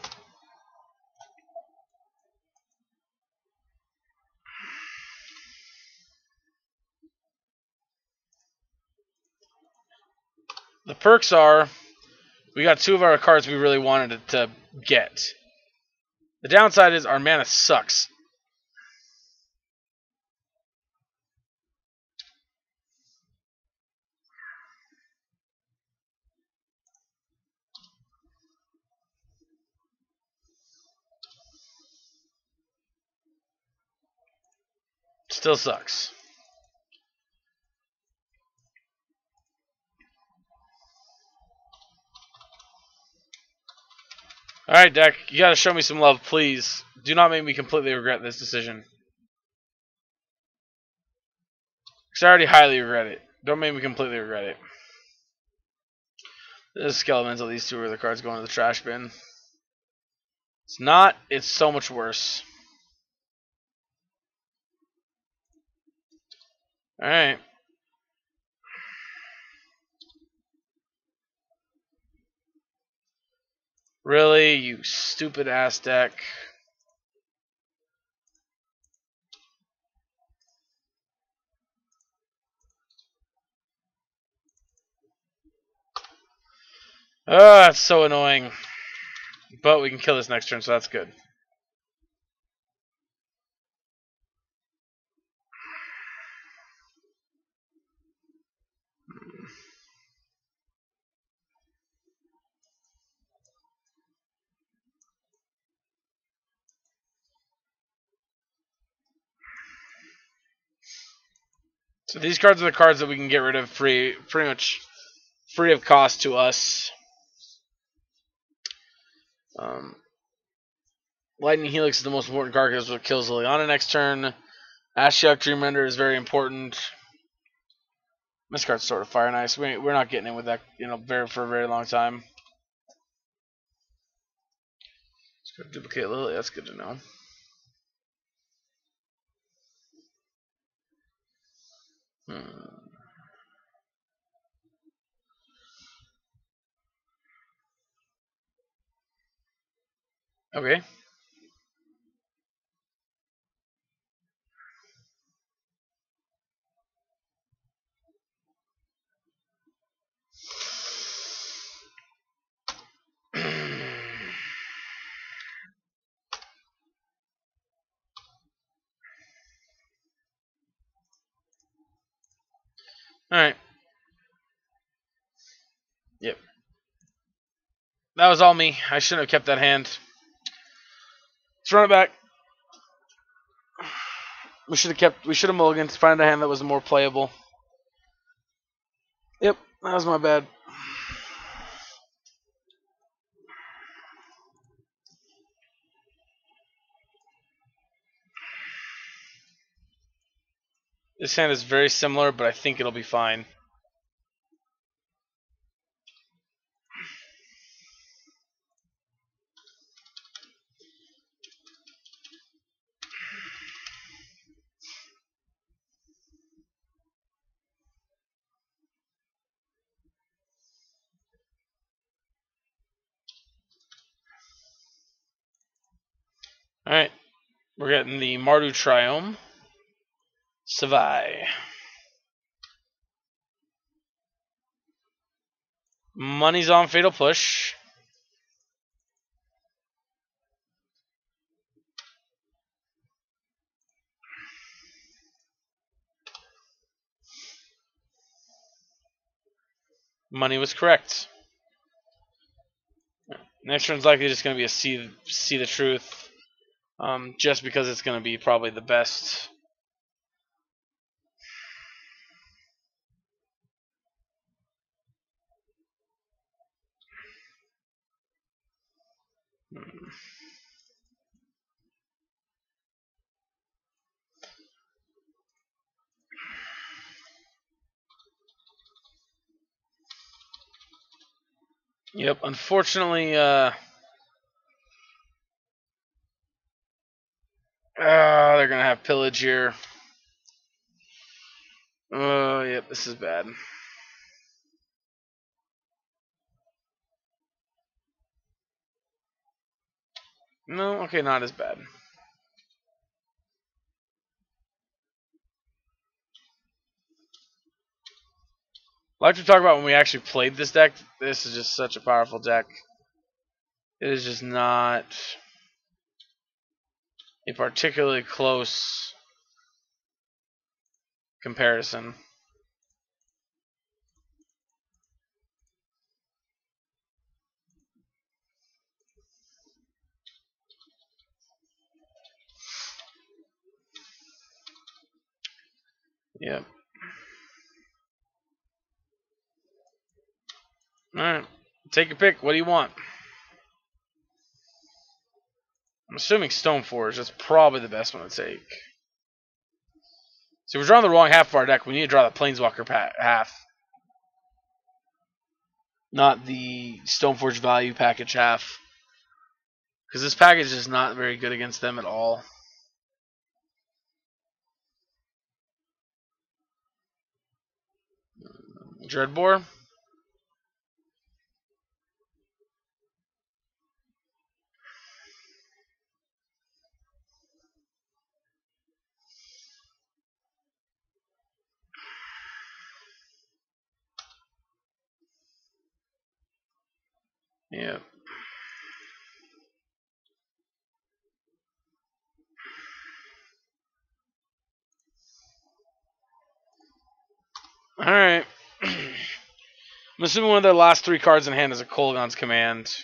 The perks are we got two of our cards we really wanted to get. The downside is our mana sucks. Still sucks. Alright, deck, you gotta show me some love, please. Do not make me completely regret this decision. Because I already highly regret it. Don't make me completely regret it. This is Skelemental, these two are the cards going to the trash bin. It's not, it's so much worse. Alright. Really, you stupid ass deck. Oh, that's so annoying. But we can kill this next turn, so that's good. So these cards are the cards that we can get rid of free, pretty much free of cost to us. Um, Lightning Helix is the most important card because it kills Liliana next turn. Ashiok Dreamrender is very important. This card's sort of fire nice. We we're not getting in with that, you know, very for a very long time. Let's go duplicate Lily. That's good to know. Hmm. Okay. Alright. Yep. That was all me. I shouldn't have kept that hand. Let's run it back. We should have kept. We should have mulliganed to find a hand that was more playable. Yep, that was my bad. This hand is very similar, but I think it'll be fine. Alright. We're getting the Mardu Triome. Savai. Money's on Fatal Push. Money was correct. Next one's likely just going to be a see see the truth, um, just because it's going to be probably the best Yep, unfortunately, uh, uh, they're gonna have pillage here. Oh, yep, this is bad. No, okay, not as bad. Like to talk about when we actually played this deck. This is just such a powerful deck. It is just not a particularly close comparison. Yep. Alright. Take a pick. What do you want? I'm assuming Stoneforge. That's probably the best one to take. So we're drawing the wrong half of our deck. We need to draw the Planeswalker half. Not the Stoneforge value package half. Because this package is not very good against them at all. Dreadbore. Yeah. Alright. I'm assuming one of their last three cards in hand is a Kolaghan's Command.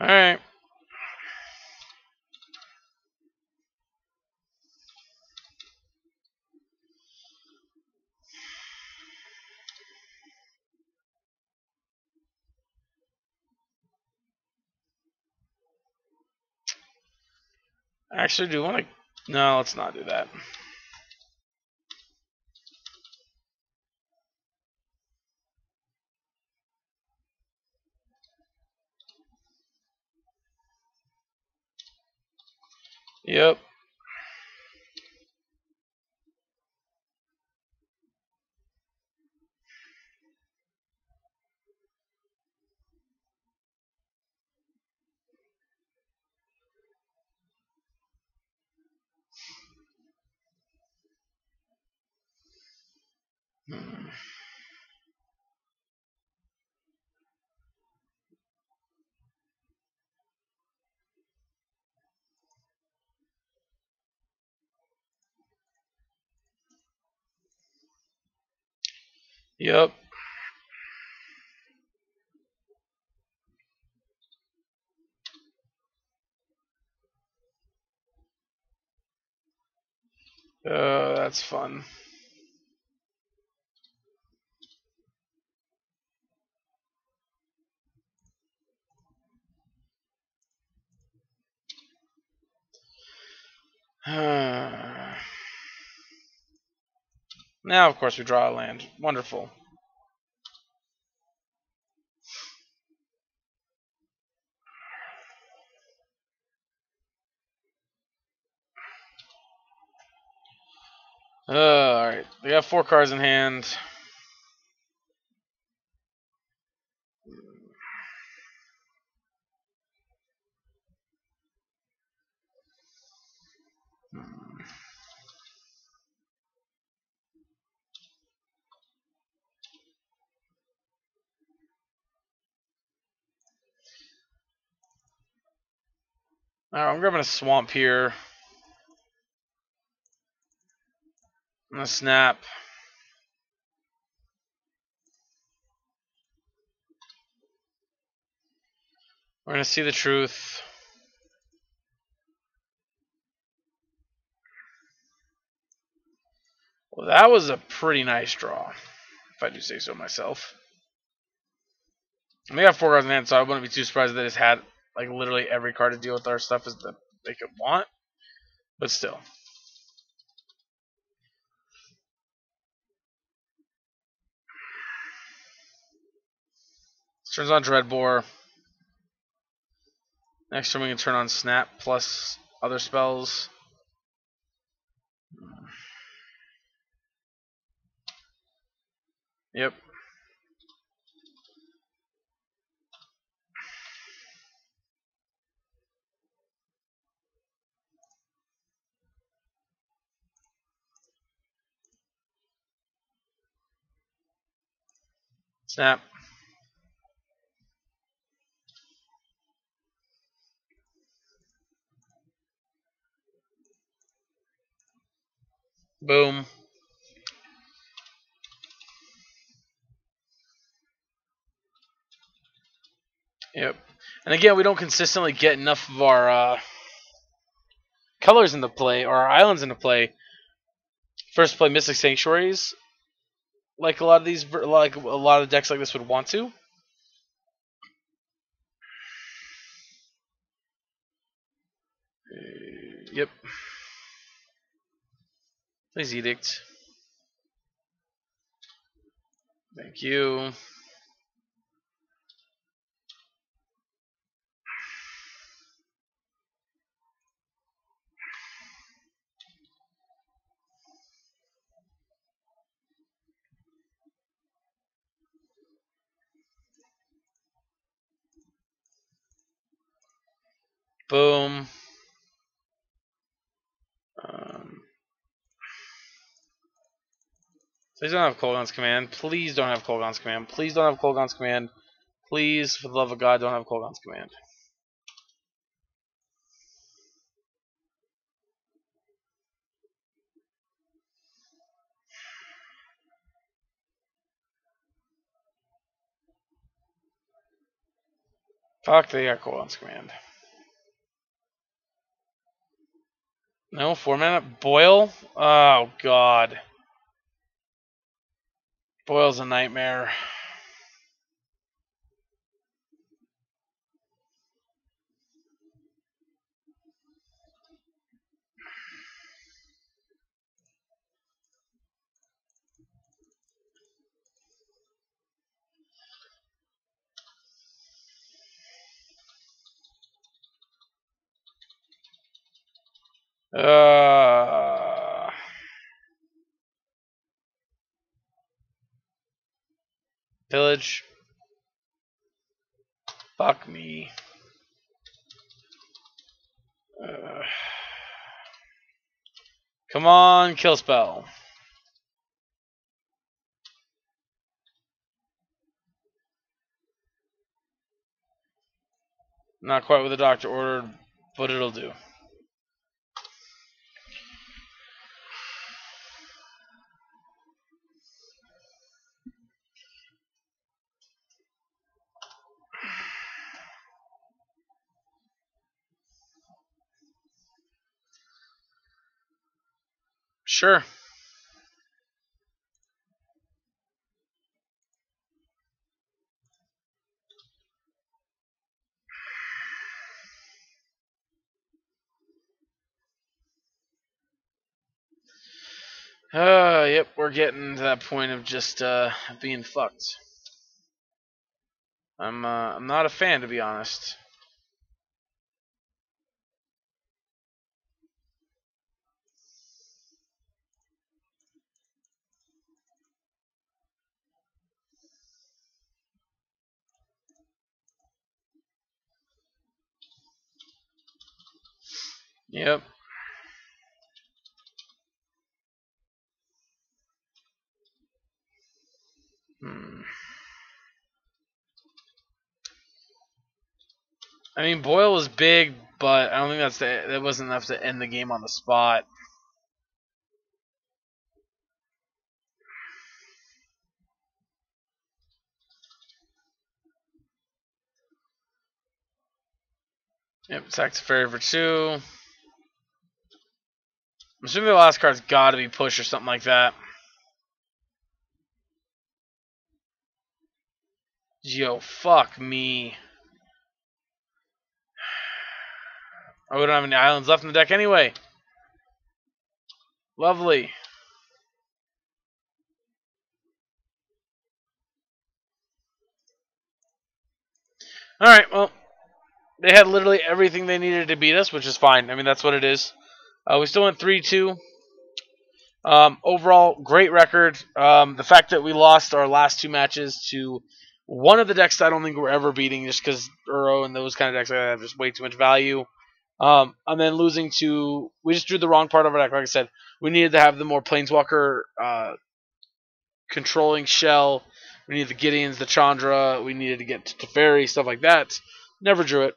Alright. Actually, do you want to... No, let's not do that. Yep. Yep. Uh, that's fun. now, of course, we draw a land. Wonderful. Uh, Alright, we have four cards in hand. Alright, I'm grabbing a swamp here. I'm gonna snap. We're gonna see the truth. Well, that was a pretty nice draw, if I do say so myself. And they got four cards in hand, so I wouldn't be too surprised that it's had like literally every card to deal with our stuff is that they could want. But still. Turns on Dreadbore. Next turn we can turn on Snap plus other spells. Yep. Snap. Boom. Yep. And again, we don't consistently get enough of our uh, colors into play or our islands into play. First, play Mystic Sanctuaries, like a lot of these, like a lot of decks like this would want to. Yep. Please edict. Thank you. Boom. Um, please don't have Kolaghan's command. Please don't have Kolaghan's command. Please don't have Kolaghan's command. Please, for the love of God, don't have Kolaghan's command. Fuck, they got Kolaghan's command. No, four mana. Boil? Oh, God. Boil's a nightmare. Uh, village. Fuck me. Uh, come on, kill spell. Not quite what the doctor ordered, but it'll do. Sure. Uh, yep, we're getting to that point of just uh, being fucked. I'm uh, I'm not a fan to be honest. Yep. Hmm. I mean, Boil was big, but I don't think that's the, that wasn't enough to end the game on the spot. Yep, sack to for two. I'm assuming the last card's got to be push or something like that. Yo, fuck me. Oh, we don't have any islands left in the deck anyway. Lovely. Alright, well, they had literally everything they needed to beat us, which is fine. I mean, that's what it is. Uh, we still went 3-2. Um, overall, great record. Um, the fact that we lost our last two matches to one of the decks I don't think we're ever beating just because Uro and those kind of decks have just way too much value. Um, and then losing to, we just drew the wrong part of our deck. Like I said, we needed to have the more Planeswalker uh, controlling shell. We needed the Gideons, the Chandra. We needed to get to Teferi, stuff like that. Never drew it.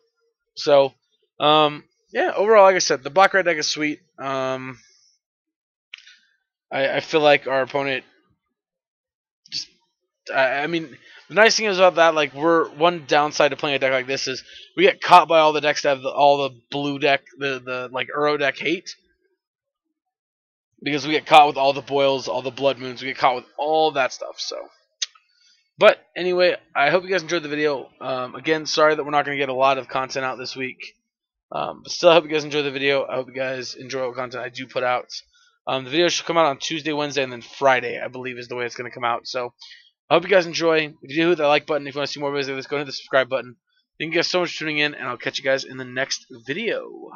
So, um, yeah, overall, like I said, the black red deck is sweet. Um, I, I feel like our opponent just, I, I mean, the nice thing is about that, like we're one downside to playing a deck like this is we get caught by all the decks that have the, all the blue deck, the the like Uro deck hate, because we get caught with all the boils, all the blood moons, we get caught with all that stuff. So, but anyway, I hope you guys enjoyed the video. Um, again, sorry that we're not going to get a lot of content out this week, um, but still, I hope you guys enjoy the video. I hope you guys enjoy what content I do put out. Um, the video should come out on Tuesday, Wednesday, and then Friday, I believe, is the way it's going to come out. So. I hope you guys enjoy. If you do, hit that like button. If you want to see more videos like this, go hit the subscribe button. Thank you guys so much for tuning in, and I'll catch you guys in the next video.